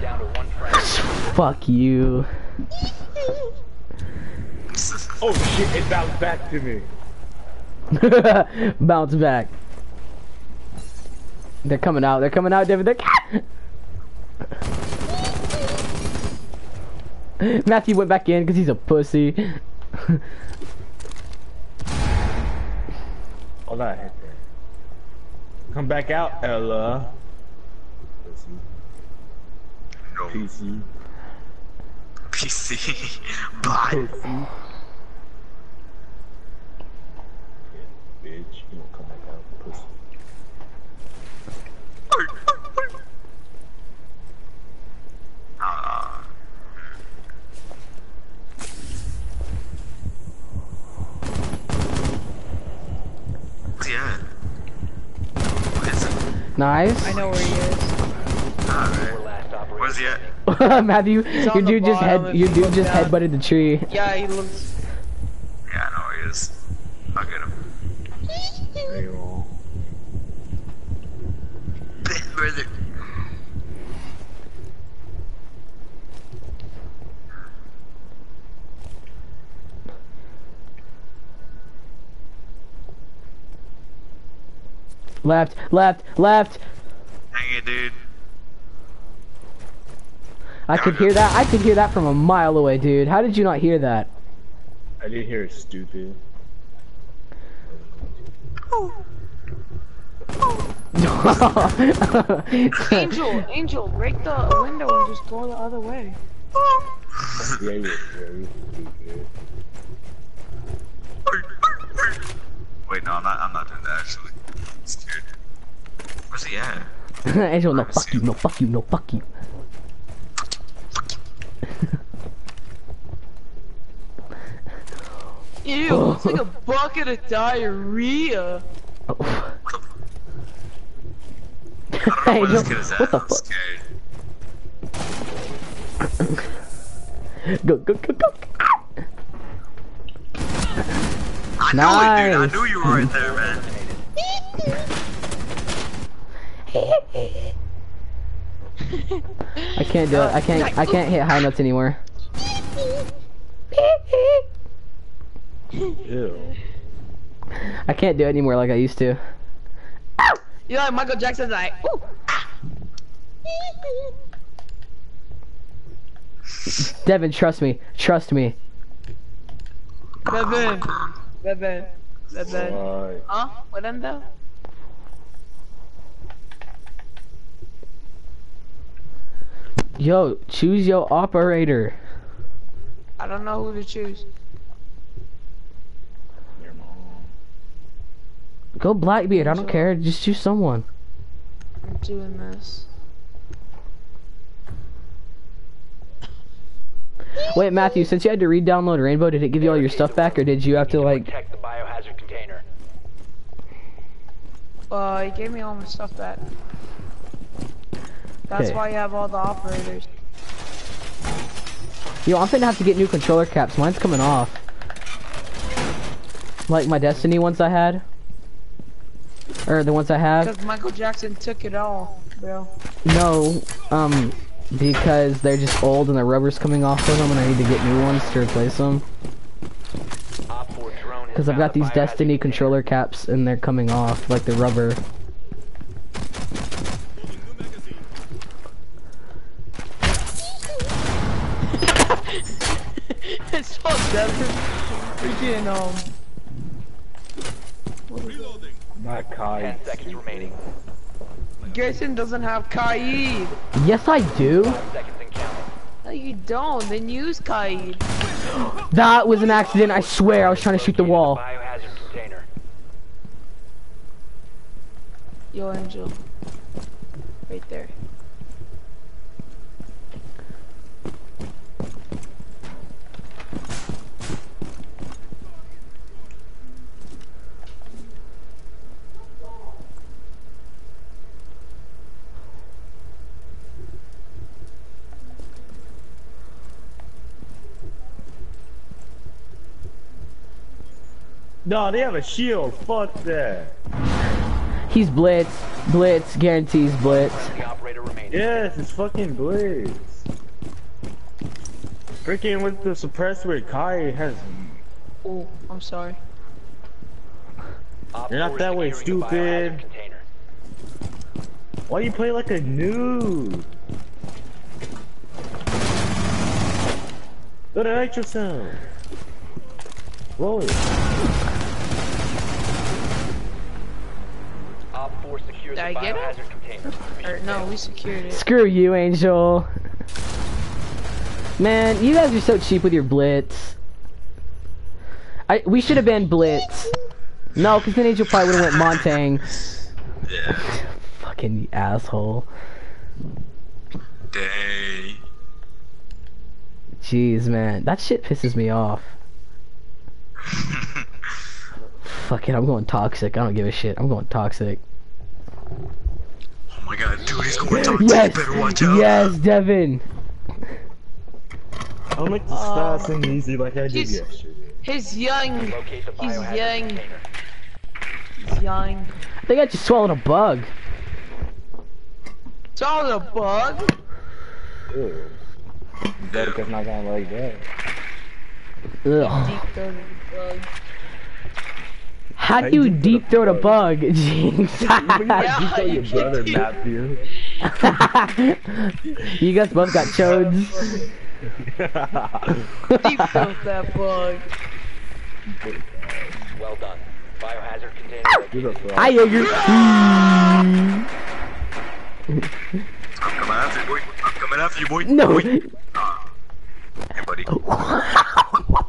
Down to one friend. Fuck you. Oh shit! It bounced back to me. Bounce back. They're coming out. They're coming out, David. Matthew went back in because he's a pussy. Oh, that hit there. Come back out, Ela. No. PC. PC. Bye. Pussy. Yeah, bitch. You don't come back out, pussy. Uh, where's he at? What is it? Nice. I know where he is. Alright. Last operator. Where's he at? Matthew, on your dude just head, your dude just down. headbutted the tree. Yeah, he looks. Yeah, I know where he is. I'll get him. There you go. Where's it? Left, left, left. Dang it, dude. I could hear that. I could hear that from a mile away, dude. How did you not hear that? I didn't hear it, stupid. Angel, Angel, break the window and just go the other way. Very, very stupid. Wait, no, I'm not. I'm not doing that actually. I'm. Where's he at? Angel, no, fuck you, no, fuck you, no, fuck you. Ew, it's like a bucket of diarrhea. Oh. I don't know where this kid is at. what the I'm fuck? scared. Go, go, go, go. I knew it, dude. I Nice. knew you were right there, man. I can't do it. I can't. I can't hit high notes anymore. Ew. I can't do it anymore like I used to. You know, like Michael Jackson's like, ooh. Ah. Devin, trust me. Trust me. Devin. Beben. Beben. Alright. Huh? What then though? Yo, choose your operator. I don't know who to choose. Your mom. Go Blackbeard. I don't care. Just choose someone. I'm doing this. Wait, Matthew. Since you had to re-download Rainbow, did it give you all your stuff back, or did you have to like? Protect the biohazard container. Uh, he gave me all my stuff back. That's Okay. why you have all the operators. Yo, I'm finna have to get new controller caps. Mine's coming off. Like my Destiny ones I had. Or the ones I have. Because Michael Jackson took it all, bro. No, um, because they're just old and the rubber's coming off of them and I need to get new ones to replace them. Op 4 drone has Because I've got these Destiny controller caps and they're coming off, like the rubber. it's so Devin. Freaking, um. Not Kai. 10 seconds remaining. Grayson doesn't have Kaid. Yes, I do. 5 seconds and counting. No, you don't. Then use Kaid. That was an accident. I swear I was trying to shoot the wall. Biohazard container. Yo, Angel. Right there. No, they have a shield. Fuck that. He's Blitz. Blitz guarantees Blitz. The. Yes, it's fucking Blitz. Freaking with the suppressor, Kai has. Oh, I'm sorry. You're not that way, stupid. biohazard container. Why you play like a noob? Go to nitro sound. Roll it. Did I get it? Or, no, we secured it. Screw you, Angel. Man, you guys are so cheap with your Blitz. I we should have been Blitz. No, because then Angel probably would have went Montang. Yeah. Fucking asshole. Dang. Jeez, man. That shit pisses me off. Fuck it, I'm going toxic. I don't give a shit. I'm going toxic. Oh my god, dude, he's going top Yes! Better watch out. Yes, Devin! I'll make this Um, fast and easy like I did he's- yesterday. He's young. He's young. He's young. I think I just swallowed a bug. It's all a bug. Ew. Buttercup's not gonna like that. Ugh. Deep. How do you you put a deep throat a bug? bug? Jinx. You Yeah, tell you your brother, Matthew. you guys both got chodes. Deep throat that bug. Well done. Biohazard container Who the I Jaeger. I'm coming after you, boy. I'm coming after you, boy. No. Boy. Hey, buddy.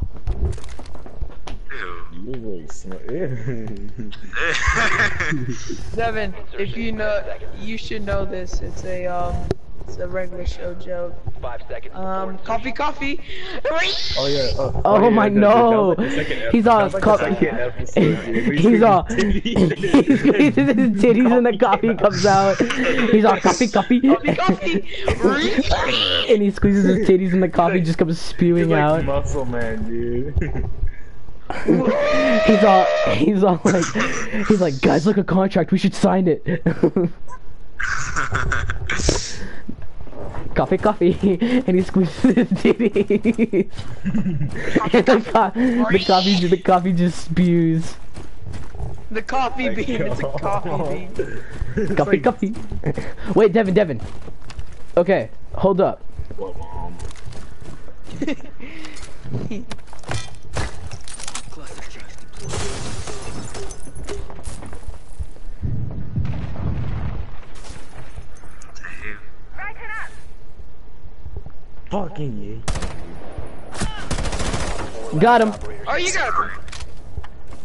Ew. You really smart. Ew. Devin, if you know, you should know this. It's a um, it's a regular show joke. Five seconds. Um, insertion. coffee, coffee. Oh yeah. Oh, Oh yeah, my that- that- no. like the second ep- He's that all was like co- the second episode, dude. We He's all squeezed he squeezes his titties and the coffee comes out. He's all coffee, coffee, Coffee, coffee. and he squeezes his titties and the coffee just comes He's spewing like out. muscle man, dude. He's all he's all like he's like guys look a contract we should sign it. coffee, coffee, and he squeezes his titties. and the, co- the coffee, the coffee just spews. The coffee bean. It's a coffee bean. Coffee, coffee. Wait, Devin, Devin. Okay, hold up. What, mom? Damn. Brighten up. Fucking you. Got him. Oh, you got him.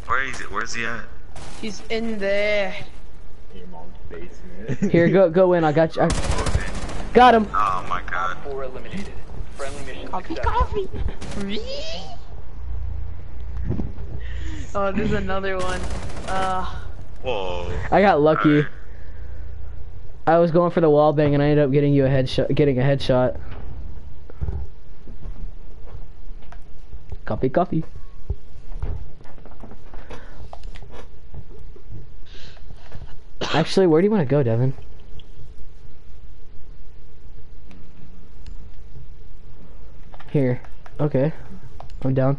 Where is it? Where's he at? He's in there. Your mom's basement. Here, go, go in. I got you. I got him. Oh my god. Four eliminated. Friendly mission Coffee, successful. coffee. oh, there's another one. Uh, Whoa. I got lucky. Alright. I was going for the wall bang and I ended up getting you a headshot. Getting a headshot. Coffee, coffee. Actually, where do you want to go, Devin? Here. Okay. I'm down.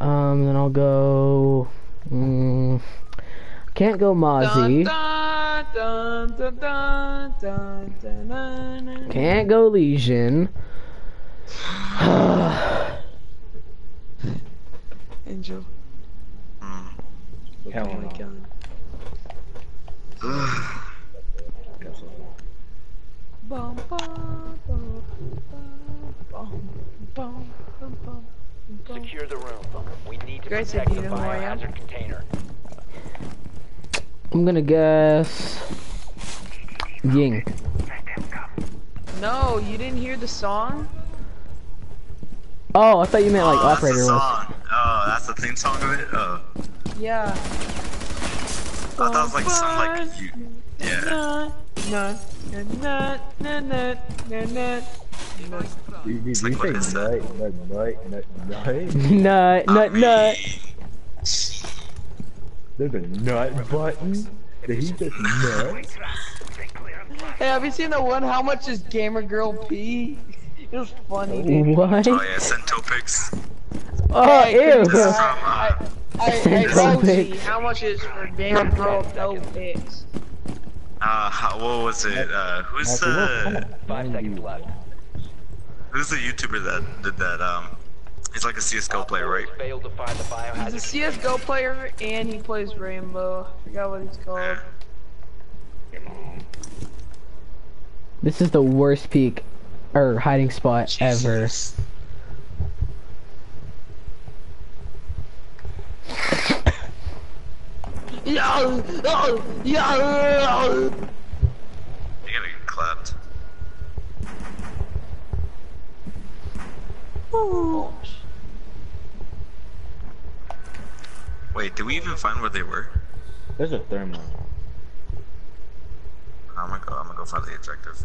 Um, then I'll go. Mm, can't go Mozzie. Can't go Lesion. Angel. Mm. Look Hell no. Again. bum, bum, bum, Secure the room. We need to protect the biohazard container. I'm gonna guess... Ying. No, you didn't hear the song? Oh, I thought you meant like oh, that's operator the was. song. Oh, that's the theme song of it? Oh. Yeah. I thought that was like some like you. Yeah. Did It's you like, what say is nut, nut, nut, nut, nut? Nut, I nut, nut. mean, There's a nut button? Did he just nut? Hey, have you seen the one? How much is Gamer Girl P? It was funny, dude. What? Oh yeah, send toe pics. Oh, Hey, can ew. you- I, I, I, hey, Toe Rosie, how much is for Gamer Girl toe pics? Uh, how, what was it? Uh, who's Michael, what kind the Five seconds left. who's the YouTuber that did that? Um, he's like a CS:GO player, right? Failed to find the biohazard. He's a CS:GO player and he plays Rainbow. I forgot what he's called. This is the worst peak or hiding spot ever. Jesus. Yo, yo, yo. You're gonna get clapped. Wait, did we even find where they were? There's a thermal. I'm gonna go. I'm gonna go find the objective.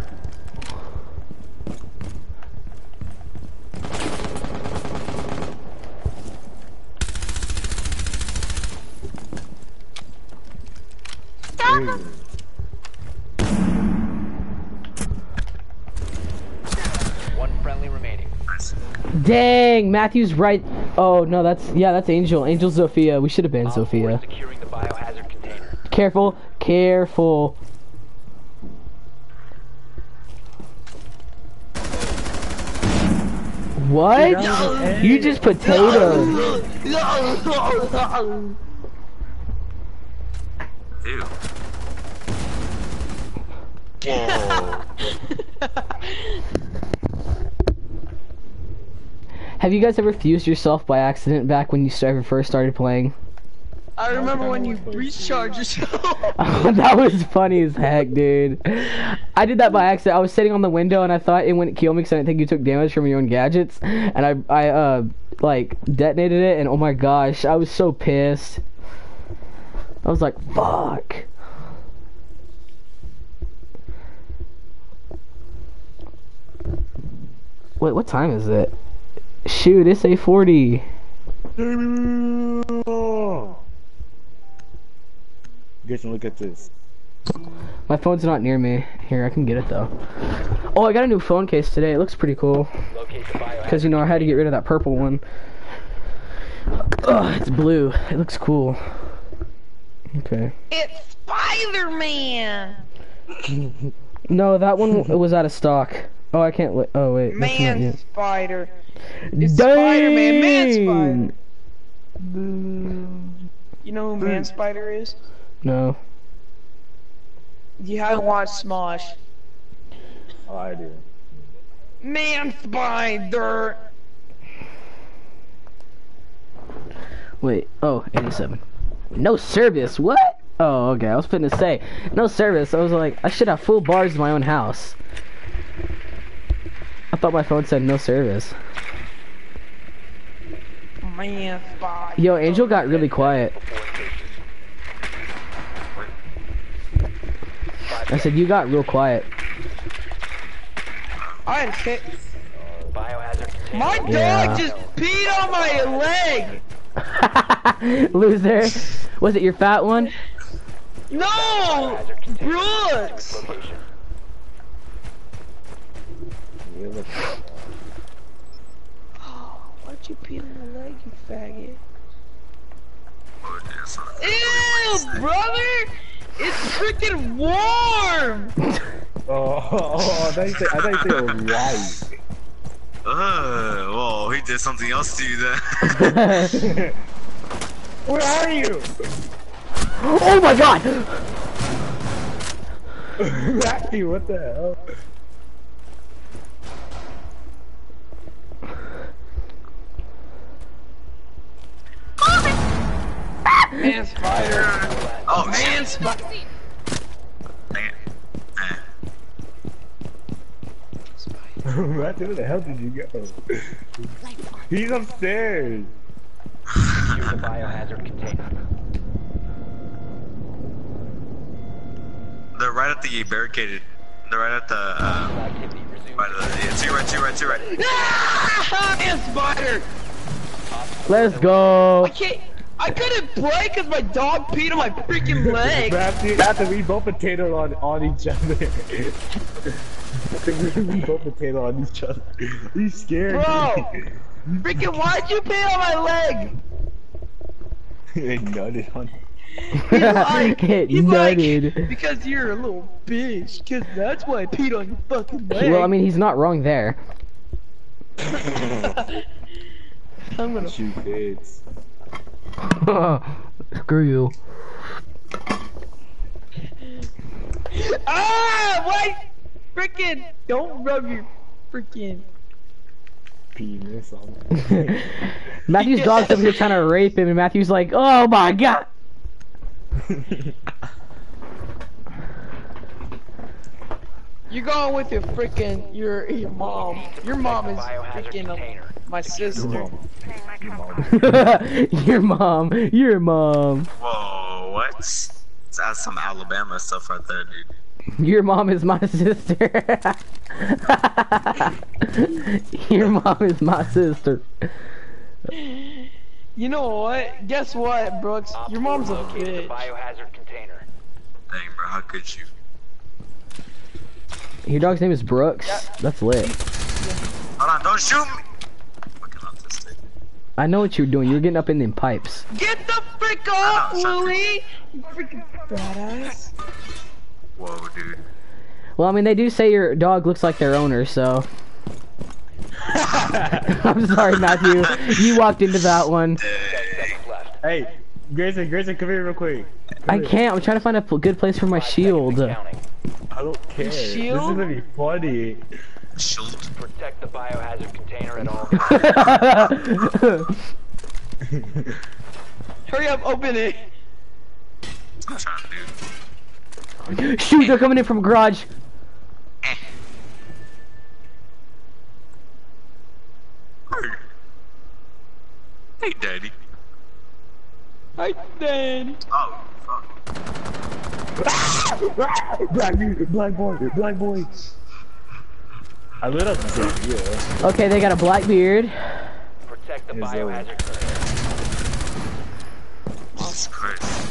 One friendly remaining. Dang, Matthew's right. Oh no, that's yeah, that's Angel. Angel Zofia. We should have banned Zofia. Careful, careful. What? No, you just potatoes. No, no, Ew. Whoa. Have you guys ever fused yourself by accident back when you started, first started playing? I remember when you recharge yourself. that was funny as heck, dude. I did that by accident. I was sitting on the window and I thought it wouldn't kill me because I didn't think you took damage from your own gadgets. And I, I, uh, like detonated it, and oh my gosh, I was so pissed. I was like, fuck. Wait, what time is it? Shoot, it's 840. Guys, look at this. My phone's not near me. Here, I can get it though. Oh, I got a new phone case today. It looks pretty cool. Locate the biohazard. Because, you know, I had to get rid of that purple one. Ugh, it's blue. It looks cool. Okay. it's Spider-Man. No, that one was out of stock. Oh, I can't wait. Oh, wait. Man. Spider. It's Spider-Man. Man Spider. You know who Man Spider is? No. You haven't watched Smosh. Oh, I do. Man Spider. Wait. Oh, 87. No service. What? Oh, okay. I was finna say no service. I was like, I should have full bars in my own house. I thought my phone said no service. Man Spider. Yo, Angel got really quiet. I said you got real quiet. I had hit. My dog Yeah. just peed on my leg. Loser. Was it your fat one? No, Brooks. Location. Yeah. Why'd you pee on my leg, you faggot? Oh, dude, that's not- Ew, brother! It's freaking warm! Oh, oh, oh, I thought you said, I thought you said it was white. Uh, well, he did something else to you then. Where are you? oh my god! Matthew, what the hell? Man spider. oh, Man shit. spider. Dang it. Matthew, where the hell did you go? He's upstairs. Secure the biohazard container. They're right at the barricaded. They're right at the, uh, Activity resumed. right at the, yeah, to your right, to your right, to your right. Ah, man spider! Let's go. I can't. I couldn't play because my dog peed on my freaking leg. Matthew, Matthew, we both potato on, on each other. we both potato on each other. He's scared. Bro. freaking, why'd you pee on my leg? he nutted on He's like, It he's like, because you're a little bitch. Because that's why I peed on your fucking leg. Well, I mean, he's not wrong there. I'm gonna. shoot kids. Screw you. Ah! Why? Freaking! Don't rub your freaking. Penis on me. Matthew's dog's over here trying to rape him, and Matthew's like, "Oh my god!" You're going with your freaking your your mom. Your mom is Biohazard freaking container. My sister. your mom, your mom, Whoa, what? That's some Alabama stuff right there, dude. your mom is my sister. your mom is my sister. You know what? Guess what, Brooks? Your mom's a located the bitch. biohazard container. Dang, bro, how could you? Your dog's name is Brooks. That's lit. Hold on, don't shoot me! Fucking autistic. I know what you're doing. You're getting up in them pipes. Get the frick off, know, shut Louie! Freaking badass. Whoa, dude. Well, I mean, they do say your dog looks like their owner, so. I'm sorry, Matthew. You walked into that one. Ten seconds left. hey, Grayson, Grayson, come here real quick. Come I here. can't. I'm trying to find a good place for my Five shield. seconds and counting. I don't care. This is gonna be funny. Shield. Protect the biohazard container at all costs. Hurry up, open it. I'm trying to do. Shoot, they're coming in from garage. Hey, daddy. Hi, Dan. Oh, fuck. black black boy, black boy. I lit up the yeah. Okay, they got a Blackbeard. Protect the Is there- biohazard container. Jesus Christ.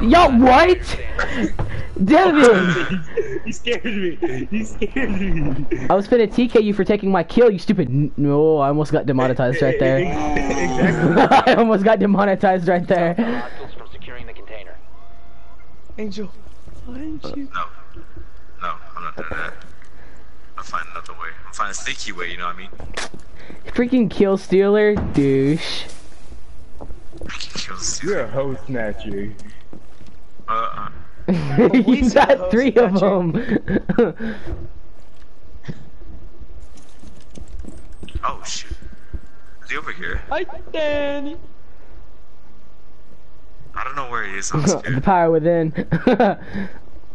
Yo, what? Devin! he scared me. He scared me. I was finna TK you for taking my kill, you stupid. No, I almost got demonetized right there. exactly. I almost got demonetized right there. Hostiles from securing the container. Angel. Find you. No. No, I'm not doing that. I'll find another way. I'm finding a sneaky way, you know what I mean? Freaking kill stealer, douche. Freaking kills you. You're a hoe snatcher. Uh, uh. you got three of them. Oh, shoot. Is he over here? Hi, Danny. I don't know where he is. I'm the scared. power within.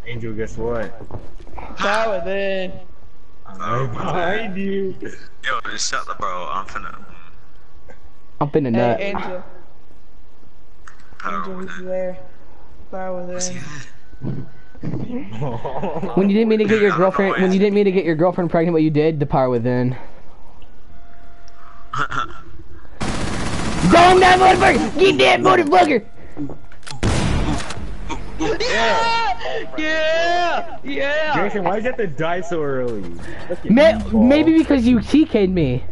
Angel, guess what? Power within. Oh, I'm my behind you. Yo, just shut the bro. I'm finna. Um, I'm finna Hey, nut. Angel. Power Angel, with he's there. Power Where's he When you didn't mean to get your girlfriend, when you didn't mean to get your girlfriend pregnant, but you did, the power within. Dome that motherfucker! Get that motherfucker! Yeah! Yeah! Yeah! Jason, why did you have to die so early? Look at May- you, maybe because you TK'd me.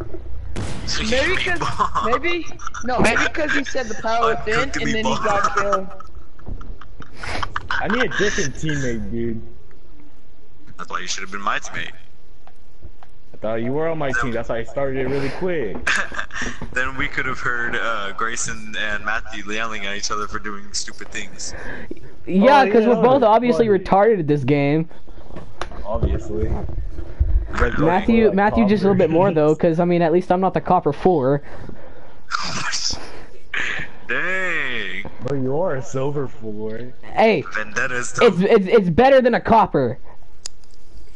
Maybe because maybe no maybe because he said the power within and then he got killed. I need a different teammate, dude. That's why you should have been my teammate. I thought you were on my team. That's why I started it really quick. then we could have heard uh, Grayson and Matthew yelling at each other for doing stupid things. Yeah, Oh, because yeah, we're both obviously funny. retarded at this game. Obviously. Matthew, Matthew just a little bit more though, because I mean, at least I'm not the copper four. Dang. But you are a silver four. Hey, Vendetta is it's it's it's better than a copper.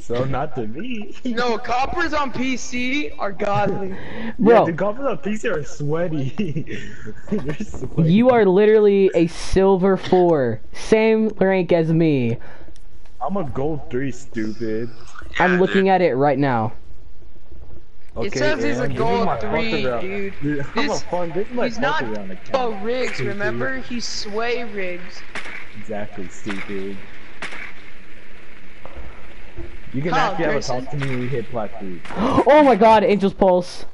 So not to me. No, coppers on PC are godly. Bro, Yeah, the coppers on PC are sweaty. Sweaty. you are literally a silver four, same rank as me. I'm a gold three, stupid. I'm looking at it right now. Okay, says he's a Aaron, give me gold three, around. dude. Dude, I'm This- a fun. This is my He's not around account. oh Riggs, remember? He's Sway Riggs. Exactly, stupid. You can Kyle actually have a talk to me when we hit plat three. Oh my God, Angel's Pulse.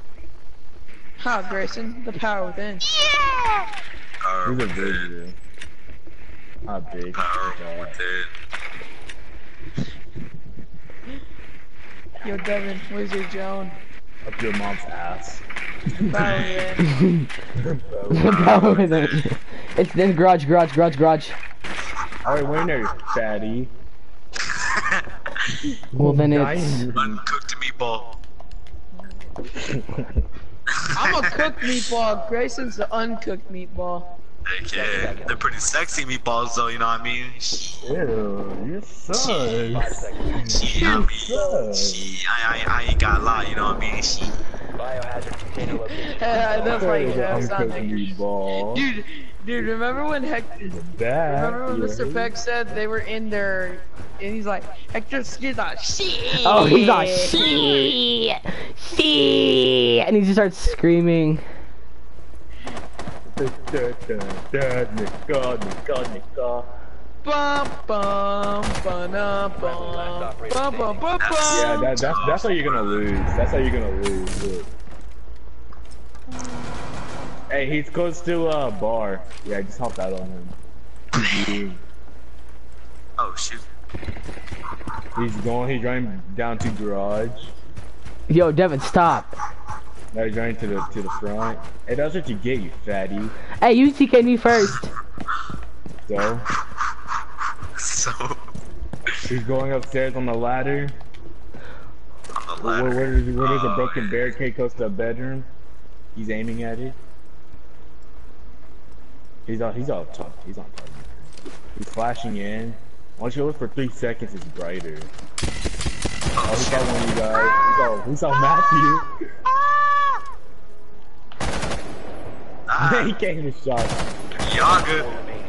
How Grayson? The power within. Yeah! Power He's a with big it. dude. Not big. Power God. with it. Yo Devin, where's your Joan. Up your mom's ass. Power within. Power within. It's then garage, garage, garage, garage. Alright, we're in there, fatty. Well then it's Uncooked meatball. I'm a cooked meatball. Grayson's the uncooked meatball. Okay. They're pretty sexy meatballs though, you know what I mean? Ew, you suck. Five seconds. She, I mean, suck. she, I, I, I ain't got a lot. you know what I mean? She, Biohazard container location. Uh, that's like That that's is not uncooked meatball. Dude, dude, remember when Hector? That, Remember when Mr. Peck said they were in there, and he's like, Hector, he's like, shit. oh he's like shit, shit, and he just starts screaming. Bum bum bum bum bum bum Yeah, that, that's that's how you're gonna lose. That's how you're gonna lose. Look. Hey, he's close to a uh, bar. Yeah, I just hop out on him. oh shoot. He's going. He's running down to garage. Yo, Devin, stop. Now he's running to the to the front. Hey, that's what you get, you fatty. Hey, you TK me first. So So, he's going upstairs on the ladder. on the Where, ladder. where, there's- where there's a Oh, broken yeah. barricade close to the bedroom. He's aiming at it. He's all he's all tough. He's on target. He's flashing in. Once you look for three seconds, it's brighter. Oh, he saw one of you guys. He saw, he saw Matthew. Ah, he came and shot. y'all good.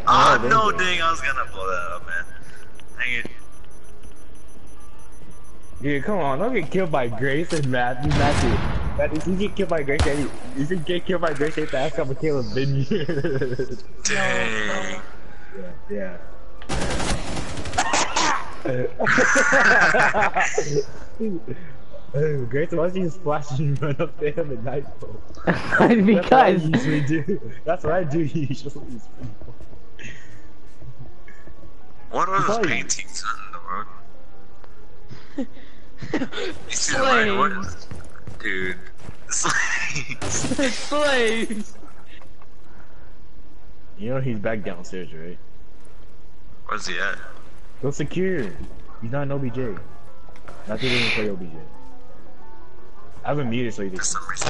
Ah, Oh, no, there dang, I was gonna blow that up, man. Dang it. Dude, come on, don't get killed by Grace and Matthew. Matthew, Matthew, if you get killed by Grace, then you, if you get killed by Grace, you have to ask how Caleb Vineyard. Dang. Oh, yeah, yeah. Grace, why don't you just flash and run up to him at nightfall? That's what I because usually do. That's what I do usually. What are those Probably- paintings on the road? You see the right one? Slaves. Dude. Slaves. Slaves. You know he's back downstairs, right? Where's he at? Go secure. He's not an OBJ. Not that he didn't play OBJ. I haven't muted so he For just. some reason.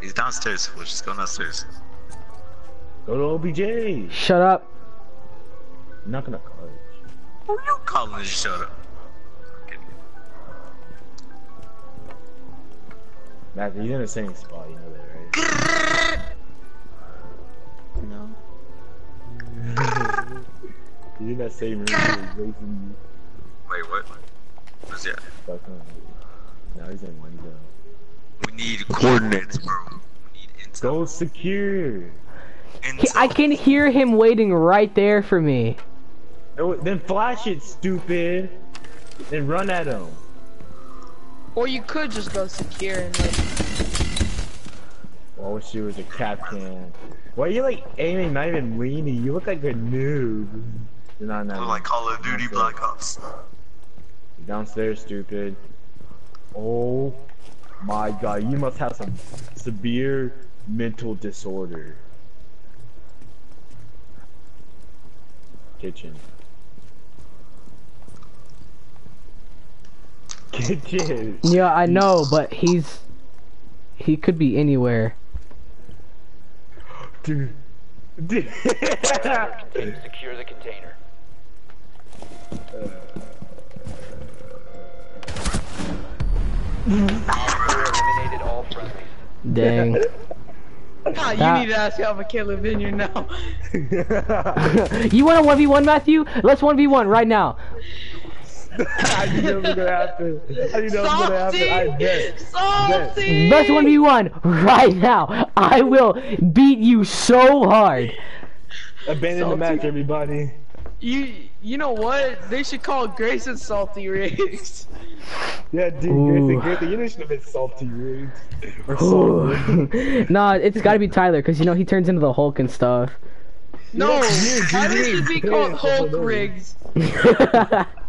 He's downstairs. We'll just go downstairs. Go to OBJ. shut up. I'm not gonna call it. Who you calling this shut up? Matt, he's in the same spot, you know that, right? No. He's in that same room he was Wait, what? Where's he at? you. Fuck him. Now he's in one zone. We need coordinates, bro. We need intel. Go secure. He, Intel. I can hear him waiting right there for me. Then flash it, stupid. Then run at him. Or you could just go secure and like. I wish there was a captain. Why are you like aiming, not even leaning? You look like a noob. You're not Look that. like Call of Duty Black Ops. Downstairs, stupid. Oh my god, you must have some severe mental disorder. Kitchen. Kitchen. Yeah, I know, but he's he could be anywhere. Dude. Dude. Secure the container. Eliminated all friendlies. Dang. Ah, you That- need to ask Alpha Caleb Vineyard now. you want a one v one, Matthew? Let's one v one right now. I knew it was gonna happen. I knew that was gonna happen. I bet. Salty! Let's one v one right now. I will beat you so hard. Abandon the match, everybody. You you know what? They should call Grayson Salty Riggs. Yeah, dude, Ooh. Grayson, Grayson, you should have been salty rigs. Or salty. nah, it's gotta be Tyler, because you know he turns into the Hulk and stuff. No, you, how does you it be called Hulk Riggs?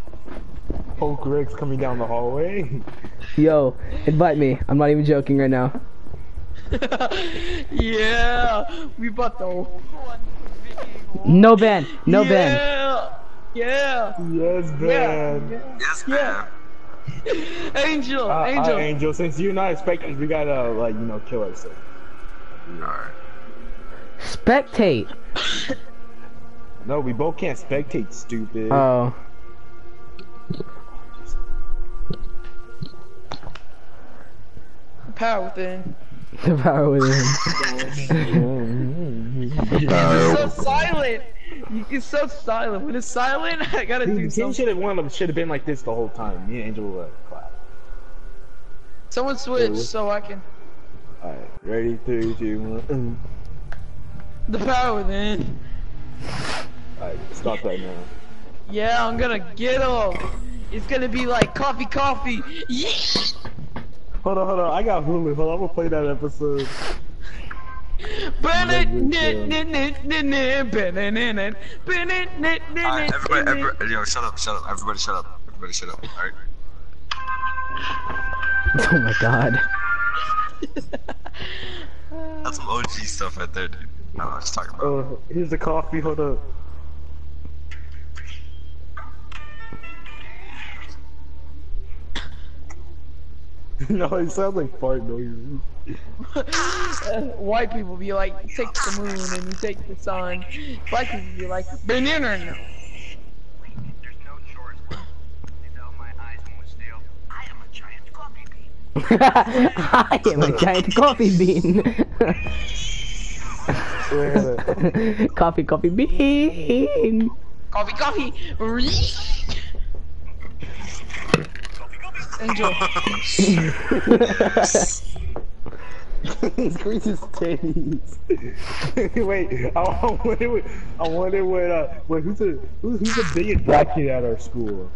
Hulk Riggs coming down the hallway. Yo, invite me. I'm not even joking right now. yeah, we bought the one No ban. No ban. yeah. Yeah. Yes, man. Yes, Yeah. man. Angel, Uh, Angel. uh, Angel, since you're not expecting, we gotta, like, you know, kill ourselves. Alright. Spectate. No, we both can't spectate, stupid. Oh. Power within. The power within. You're so silent. You're so silent. When it's silent, I gotta do Dude, King something. should have one of them should have been like this the whole time. Me and Angel were clap. Someone switch so I can. Alright, ready? Three, two, one. The power within. Alright, stop that now. Yeah, I'm gonna get him. It's gonna be like coffee, coffee. Yeah. Hold on, hold on. I got Hulu. Hold on, I'm gonna play that episode. Alright, Alright, everybody, everybody, yo, shut up, shut up. Everybody shut up. Everybody shut up, alright? Oh my god. That's some OG stuff right there, dude. No, I don't know what you're talking about. Oh, here's the coffee. Hold up. no, it sounds like fart noises. White people be like, take the moon and you take the sun. Black people be like, banana. There's no chores. Though my eyes won't steal. I am a giant coffee bean. I am a giant coffee bean. coffee, coffee bean. Coffee, coffee. Enjoy. Squeeze his titties. Wait, I, I wonder what, I wonder what, uh, wait, who's the, who, who's the biggest black kid at our school?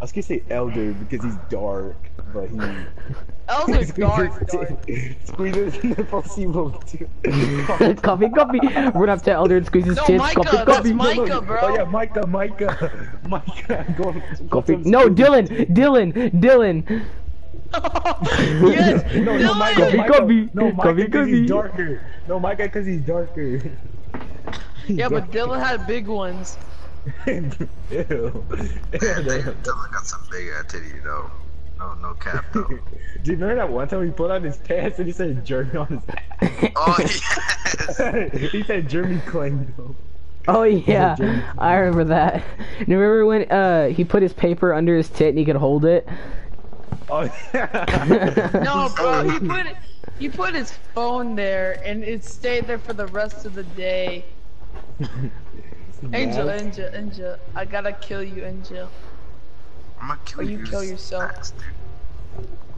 I was gonna say Elder because he's dark, but he. Elder's squeeze dark, his dark. Squeeze his nipple, see what too. coffee, coffee. Run up to Elder and squeeze his No, tits. Micah, coffee, that's coffee. Micah, bro. Oh yeah, Micah, Micah, Micah. Go, go Coffee. No. Dylan, Dylan, Dylan. yes, No, no, Micah, Coffee, Micah, coffee. no, Micah, Coffee, because coffee. he's darker. No, Micah, because he's darker. Yeah, but Dylan had big ones. Ew. Ew. Dylan got some big ass titty though. No, no cap though. Do you remember that one time he put on his pants and he said Jeremy on his oh yes. he said Jeremy Clang. Oh yeah, I remember that. You remember when uh he put his paper under his tit and he could hold it? Oh yeah. No, bro, he put it. He put his phone there and it stayed there for the rest of the day. Angel, Angel, Angel, I gotta kill you, Angel. I'm gonna kill Or you kill yourself. Facts.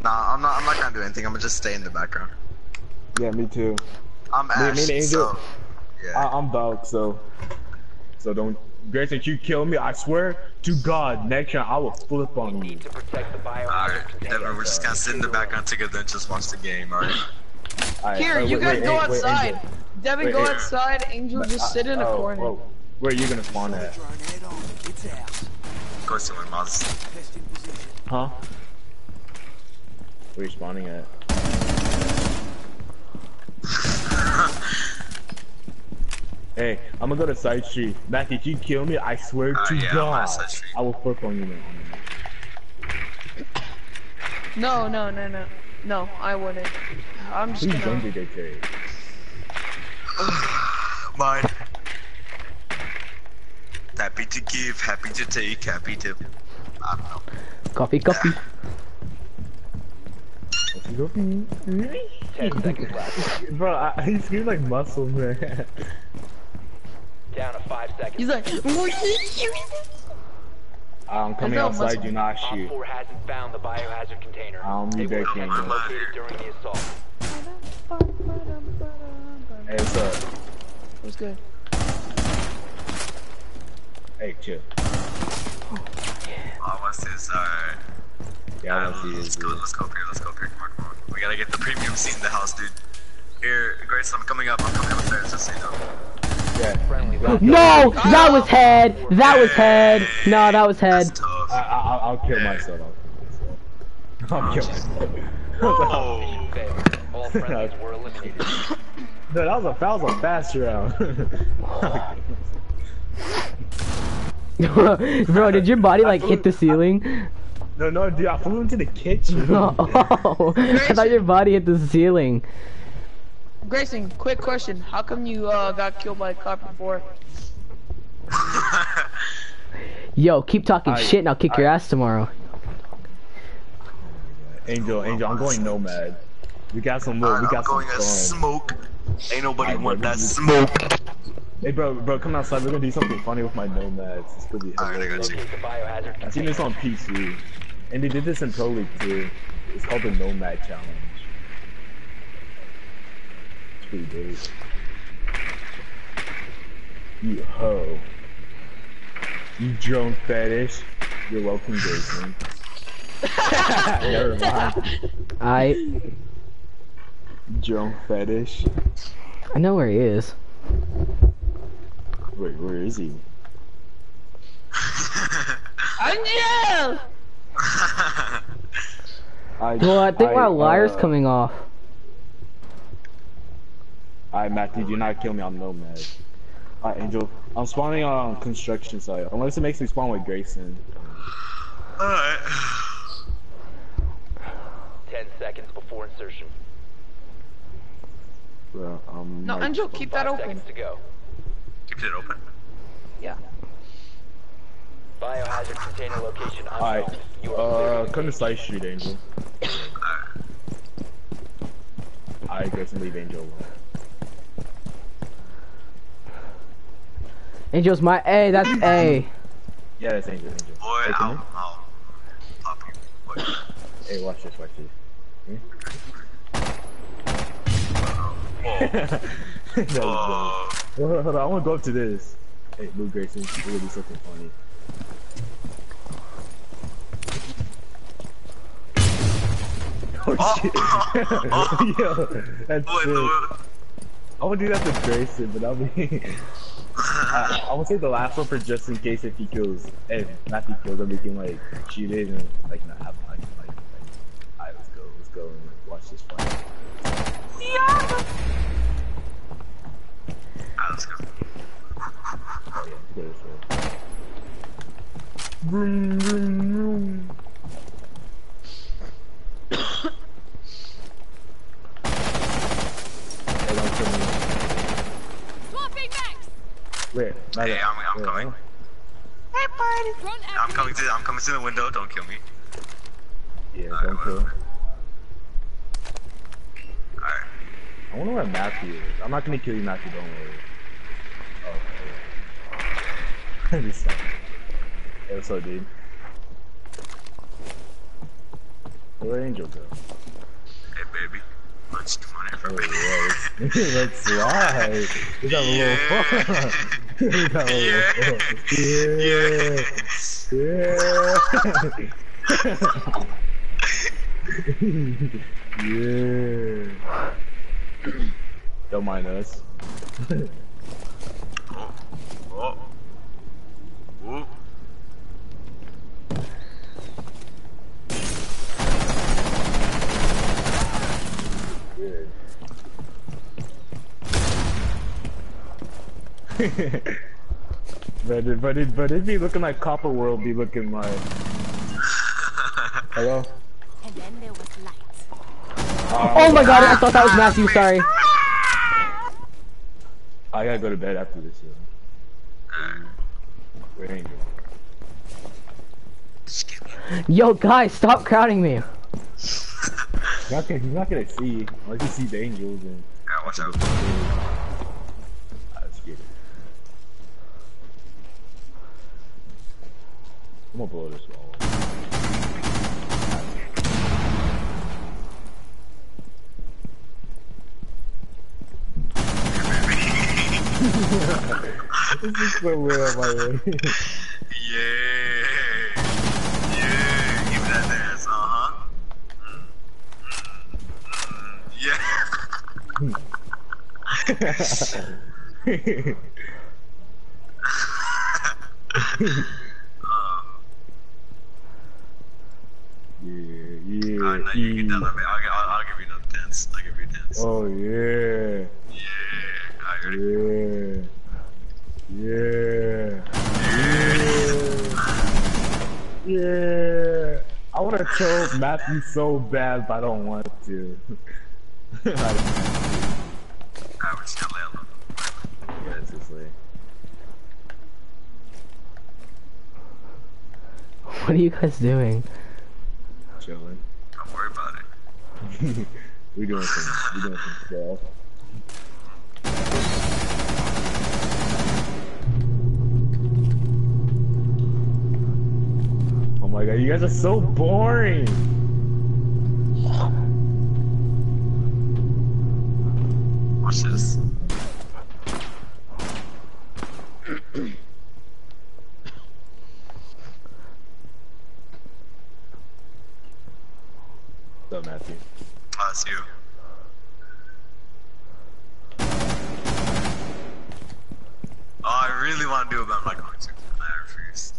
Nah, I'm not. I'm not gonna do anything. I'm gonna just stay in the background. Yeah, me too. I'm Me- Ash. me and Angel- So, yeah. I, I'm Valk, so so don't. Grayson, if you kill me, I swear to God, next time I will flip on you. Need to protect the biohazard Alright. Devin, we're just gonna sit in the background together and just watch the game, alright? Alright, Here, wait, you wait, guys wait, go wait, outside. Angel. Devin, Wait, go Angel. outside. Angel, just uh, sit in a Oh, corner. oh. Where are you gonna spawn at? Go see my mouse. Huh? Where you spawning at? Hey, I'm gonna go to side street. Matthew, if you kill me, I swear Uh, to yeah, God, I will flip on you, man. No, no, no, no. No, I wouldn't. I'm just Who's gonna. younger than Terry? Mine. Happy to give, happy to take, happy to. I don't know. Coffee, coffee. Ten seconds left. Bro, I, he screams like muscle, man. Down to five seconds. He's like. I'm coming felt outside, muscle. do not Op shoot. 4 hasn't found the biohazard container. Um, they you were guys can't attempted located during the assault. Hey, what's up? What's good? Hey, chill. Oh, what's this? Alright. Yeah, I Um, don't see let's go, let's go up here, let's go up here. Come on, come on. We gotta get the premium seat in the house, dude. Here, Grace, I'm coming up, I'm coming upstairs, just so you know. Yeah, Friendly left. No, that was head. That was head. No, that was head. I, I, I'll, I'll kill myself. I'll kill myself. I'll kill myself. Oh, All friendlies were eliminated. no, that was a that was a fast round. Bro, did your body like hit the ceiling? no, no, dude, I flew into the kitchen. Oh, I thought your body hit the ceiling. Grayson, quick question. How come you uh, got killed by a cop before? Yo, keep talking I- shit and I'll kick your ass tomorrow. Angel, Angel, I'm going nomad. We got some look, we got I'm got some going to fun. smoke. Ain't nobody Alright, want that smoke. Hey, bro, bro, come outside. We're gonna do something funny with my nomads. It's gonna be Alright, I hilarious. got you. Locate the biohazard I seen this on PC, and they did this in Pro League too. It's called the Nomad Challenge. It's pretty dope. You ho. You drone fetish. You're welcome, Jason. Never mind. I Drone fetish. I know where he is. Wait, where is he? Angel! I, Well, I think my wire's uh, coming off. Alright, Matthew, do not kill me on Nomad. Alright, Angel. I'm spawning on construction site. Unless it makes me spawn with Grayson. Alright. Ten seconds before insertion. Bro, um, No, Angel, keep that open. seconds to go. Keep it open. Yeah. Biohazard container location unknown. Alright, You are uh, come to to Side Street, Angel. I guess leave Angel alone. Angel's my A. That's A. Yeah, that's Angel, Angel. Boy, Open I'll. I'll pop you. Hey, watch this, watch Whoa. this. that was Whoa. Dope. Hold on, hold on, I wanna go up to this. Hey, Blue Grayson, we're gonna do something funny. Oh, shit. Yo, that's Boy, sick. the, I would do that to Grayson, but I'll be. I, I would say the last one for just in case if he kills, if Matthew kills him, we can like shoot it and like not have like like. like Alright, let's go, let's go and like watch this fight. Alright, let's go. Yeah, let's go this way. Vroom, vroom, vroom. Hey, don't kill me. Where? Not Hey. I'm, I'm Where, coming. huh? I'm coming to I'm coming to the window. Don't kill me. Yeah, Alright, don't kill. whatever. Alright. I wonder where Matthew is. I'm not gonna kill you, Matthew. Don't worry. Oh, okay. Just stop. Hey, what's up, dude? Where'd Angel go? Hey, baby. Let's come on here for a Oh, minute. yeah. Let's slide. Let's a little fun. Let's have a little fun. Yeah. yeah. Don't mind us. Oh. Oh. Good. but it, but it, but it be looking like Copper World be looking like. Hello. And then there was light. Oh my god, I thought that was Matthew. Ah! Sorry. I gotta go to bed after this. Yo. Where Angel? Just. Yo, guys, stop crowding me. He's not gonna, he's not gonna see unless he sees the angels and. Yeah, watch out. Ah, Let's get it. I'm gonna blow this wall. this is so weird, my way. Yeah. Yeah. Give me that dance, uh huh. Mm, mm, mm, yeah. yeah, yeah. Alright, you get down that way. I'll, I'll, I'll give you another dance. I'll give you a dance. Oh yeah, Yeah. Ready? yeah, yeah, yeah. I want to choke Matthew so bad, but I don't want to. I don't- Alright, we're just gonna lay on them. yeah, it's just like. What are you guys doing? chilling. Don't worry about it. we doing some, we doing some stuff. Oh my god, you guys are so boring. Watch this. What's up, Matthew? Oh, you. Oh, I really want to do it, but I'm not going to. I refuse.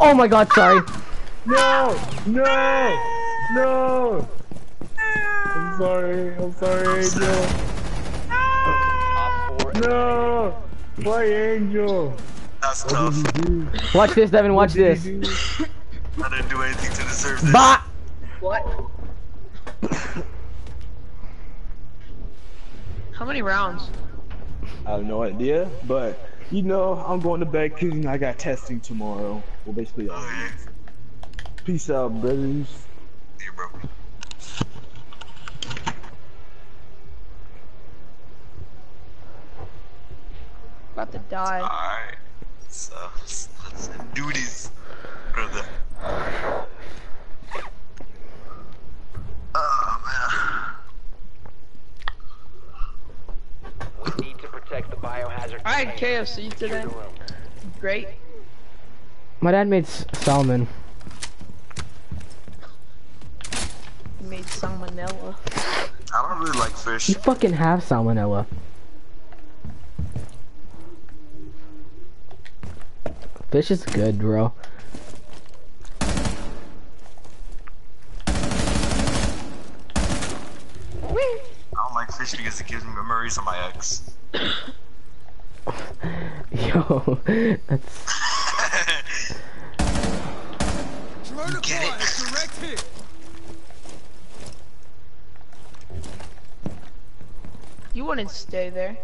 Oh my god, sorry. No, no, no. I'm sorry. I'm sorry, Angel. Op 4 No. Why, Angel? That's tough. did you do? Watch this, Devin. Watch this. You do? I didn't do anything to deserve this. Bah! What? How many rounds? I have no idea, but you know, I'm going to bed because you know, I got testing tomorrow. Well, basically, uh, Oh, yeah. peace out, brothers. Yeah, bro. About to die. Alright. So, let's do this, brother. Oh, We need to protect the biohazard. I had. KFC today. Great. My dad made s- salmon. Made salmonella. I don't really like fish. You fucking have salmonella. Fish is good, bro. I don't like fish because it gives me memories of my ex. Yo, that's you get it? You wouldn't stay there.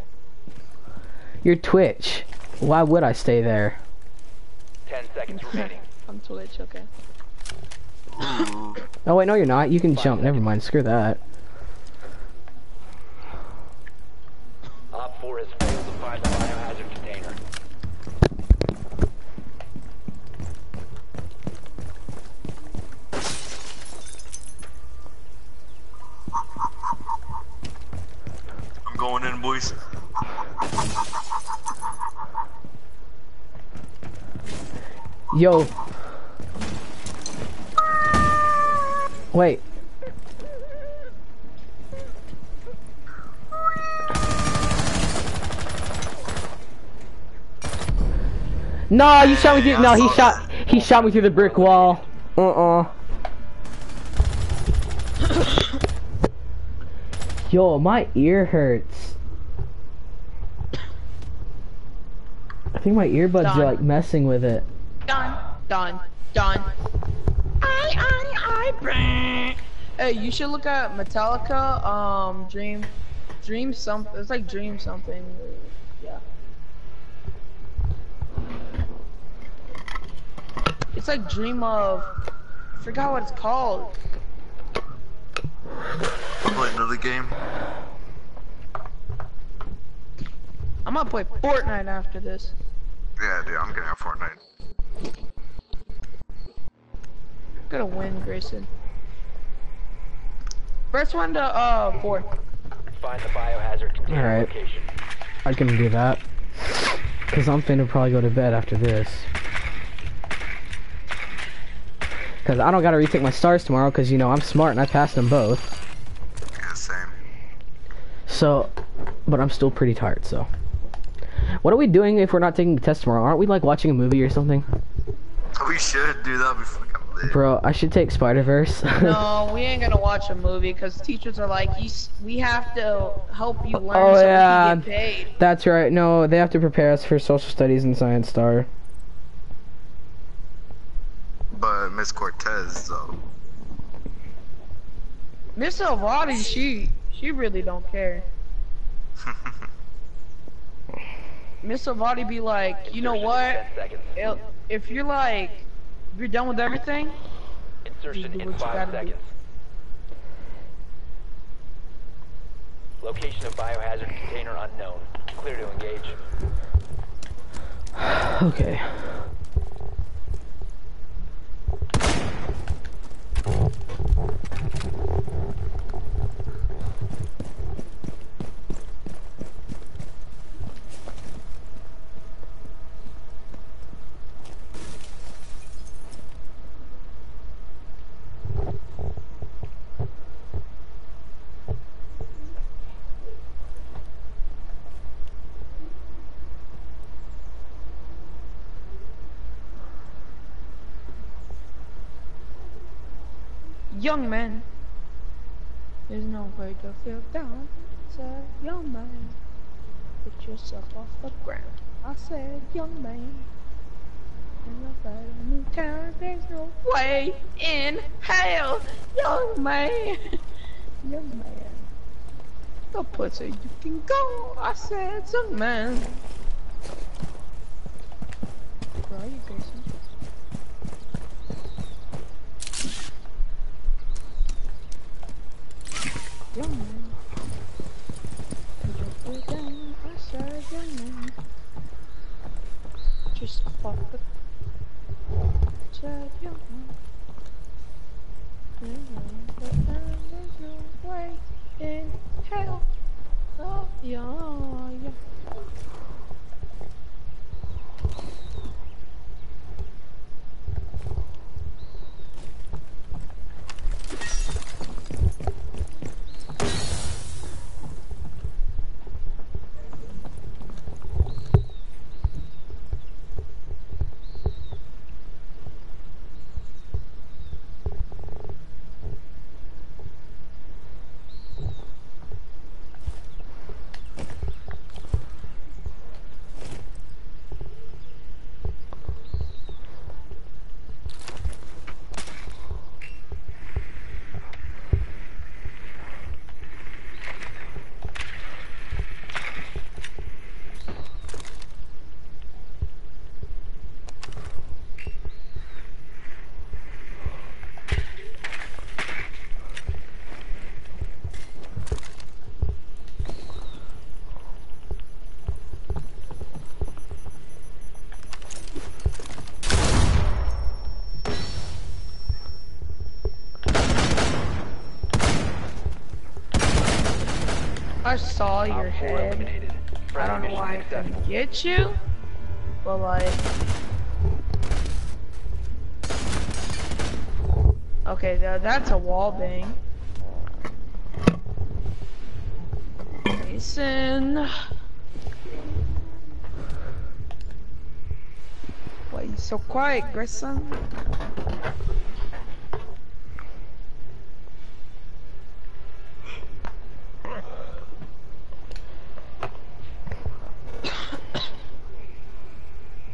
your Twitch. Why would I stay there? Ten seconds remaining. On Twitch, okay. Oh wait, no, you're not. You can jump. Never mind. Screw that. Op 4 has failed to find the biohazard container. I'm going in, boys. Yo. Wait. No, you shot me through. No, he shot. He shot me through the brick wall. Uh uh. Yo, my ear hurts. I think my earbuds Done. are like messing with it. Done. Done. Done. I, I, I, Hey, you should look at Metallica, um, Dream, Dream something, it's like Dream something, It's like Dream of, I forgot what it's called. Play another game. I'm gonna play Fortnite after this. Yeah, dude, I'm getting a Fortnite. Gonna win, Grayson. First one to, uh, four. Find the biohazard container Alright. location. I can do that. Cause I'm finna probably go to bed after this. Cause I don't gotta retake my stars tomorrow. Cause you know I'm smart and I passed them both. Yeah, same. So, but I'm still pretty tired. So, what are we doing if we're not taking the test tomorrow? Aren't we like watching a movie or something? We should do that before we come late. Bro, I should take Spider Verse. No, we ain't gonna watch a movie because teachers are like, you, we have to help you learn Oh, so yeah. we can get paid. That's right. No, they have to prepare us for social studies and science star. But Miss Cortez, though. Miss Elvati, she, she really don't care. Miss Elvati be like, you know what? If- If you're like, if you're done with everything, Insertion do in what you 5 gotta do. seconds. Location of biohazard container unknown. Clear to engage. Okay. Young man, there's no way to feel down. Said, young man, put yourself off the ground. I said, young man. In a new town, There's no way in hell, young man. Young man. The pussy you can go. I said, young man. Where are you, Grayson? I saw your head. I don't know why I couldn't get you, but like. Okay, tha- that's a wall bang. Mason. Why are you so quiet, Grissom?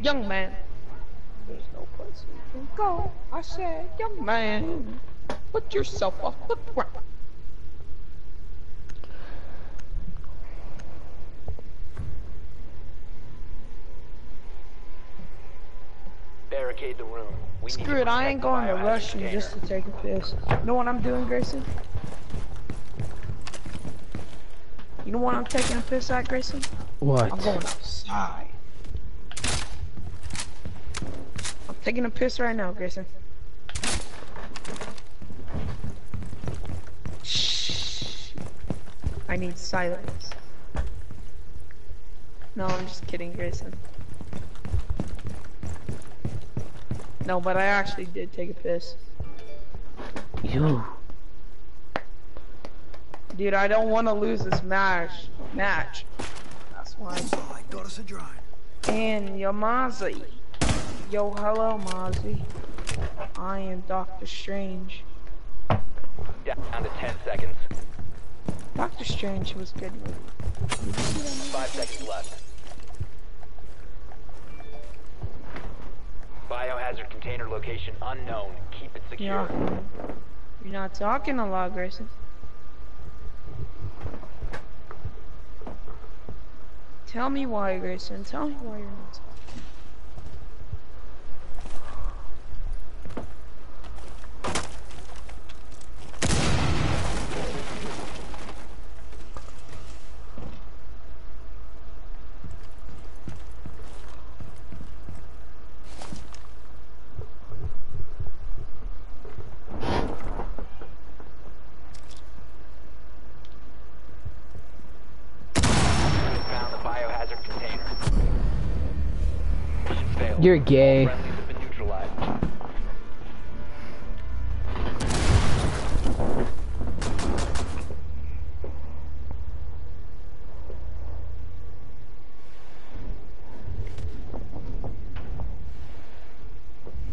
Young man. There's no place you can go. I said, young man. Put yourself off the ground. Barricade the room. We need to Screw it, I ain't going to biohazard rush you just to take a piss. You know what I'm doing, Grayson? You know what I'm taking a piss at, Grayson? What? I'm What? going outside. I'm taking a piss right now, Grayson. I need silence. No, I'm just kidding, Grayson. No, but I actually did take a piss. You. Dude, I don't want to lose this match. Match. That's why. got us a drone. And yo, Mozzie. Yo, hello, Mozzie. I am Doctor Strange. Down to 10 seconds. Doctor Strange was good. Five seconds left. Biohazard container location unknown. Keep it secure. Yeah. You're not talking a lot, Grayson. Tell me why, Grayson. Tell me why you're not talking. Found the biohazard container. Mission failed. You're gay.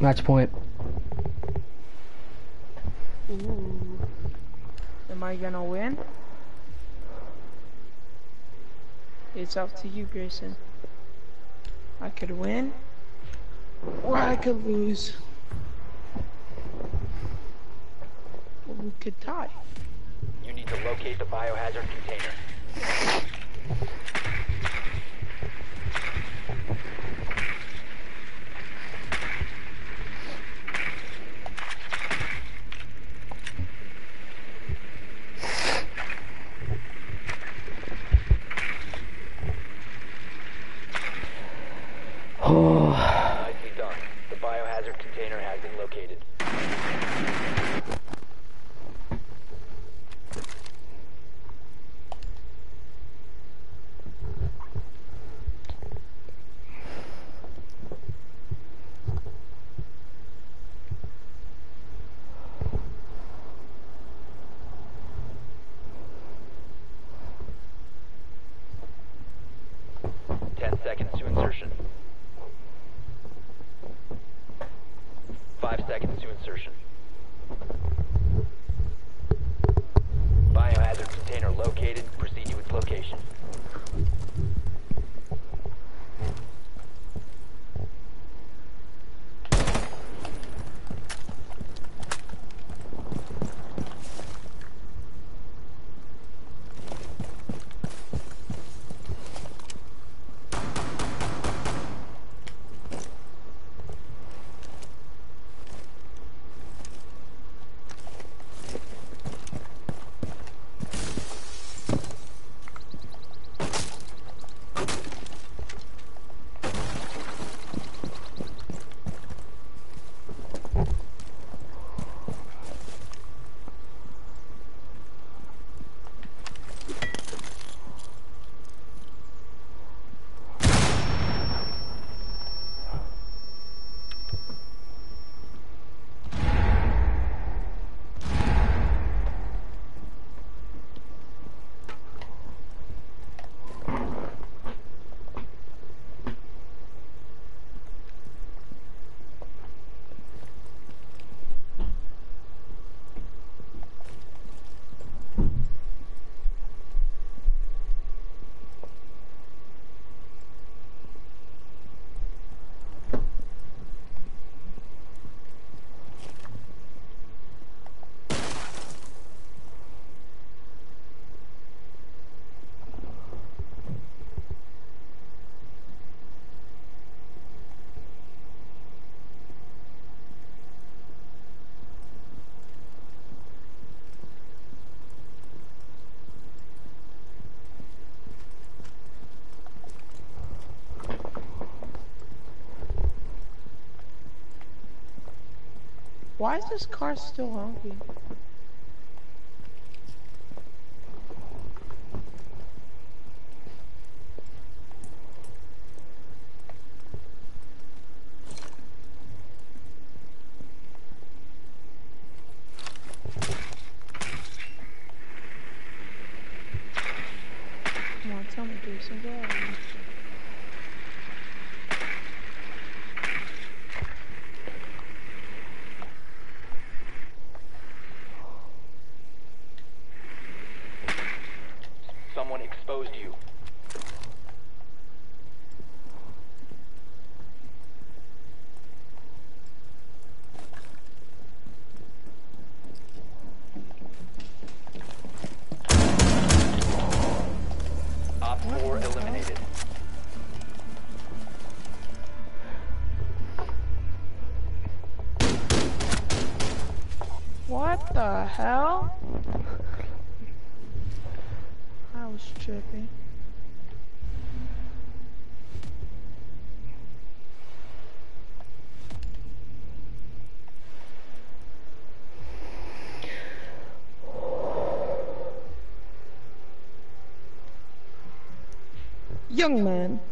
Match point. Ooh. Am I gonna win? It's up to you, Grayson. I could win, or I could lose. Or we could die. You need to locate the biohazard container. complicated Why is this car still honking? young man.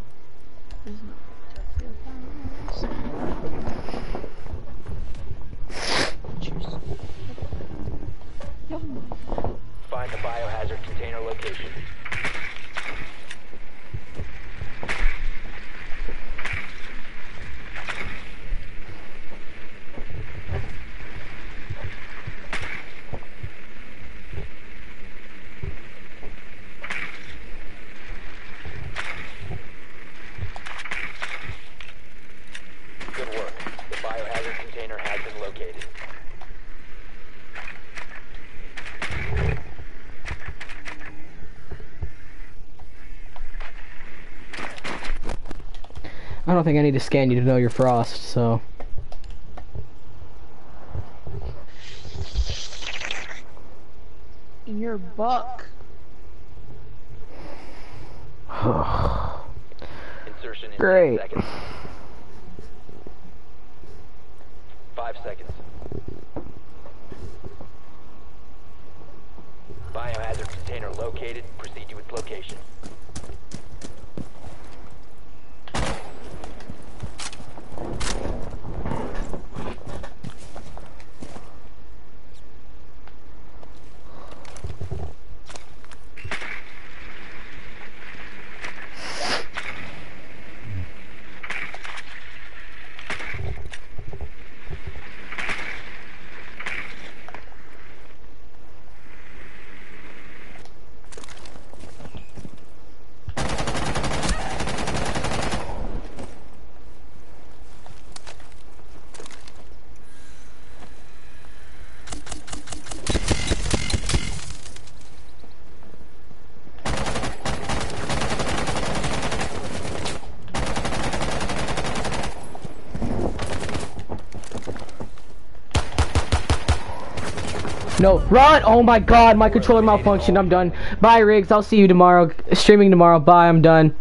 Don't think I need to scan you to know you're Frost, so. You're buck. Insertion in Great. 10 seconds. Five seconds. Biohazard container located. Proceed to its location. No, run! Oh my god, my controller malfunctioned. I'm done. Bye, Riggs. I'll see you tomorrow. Streaming tomorrow. Bye, I'm done.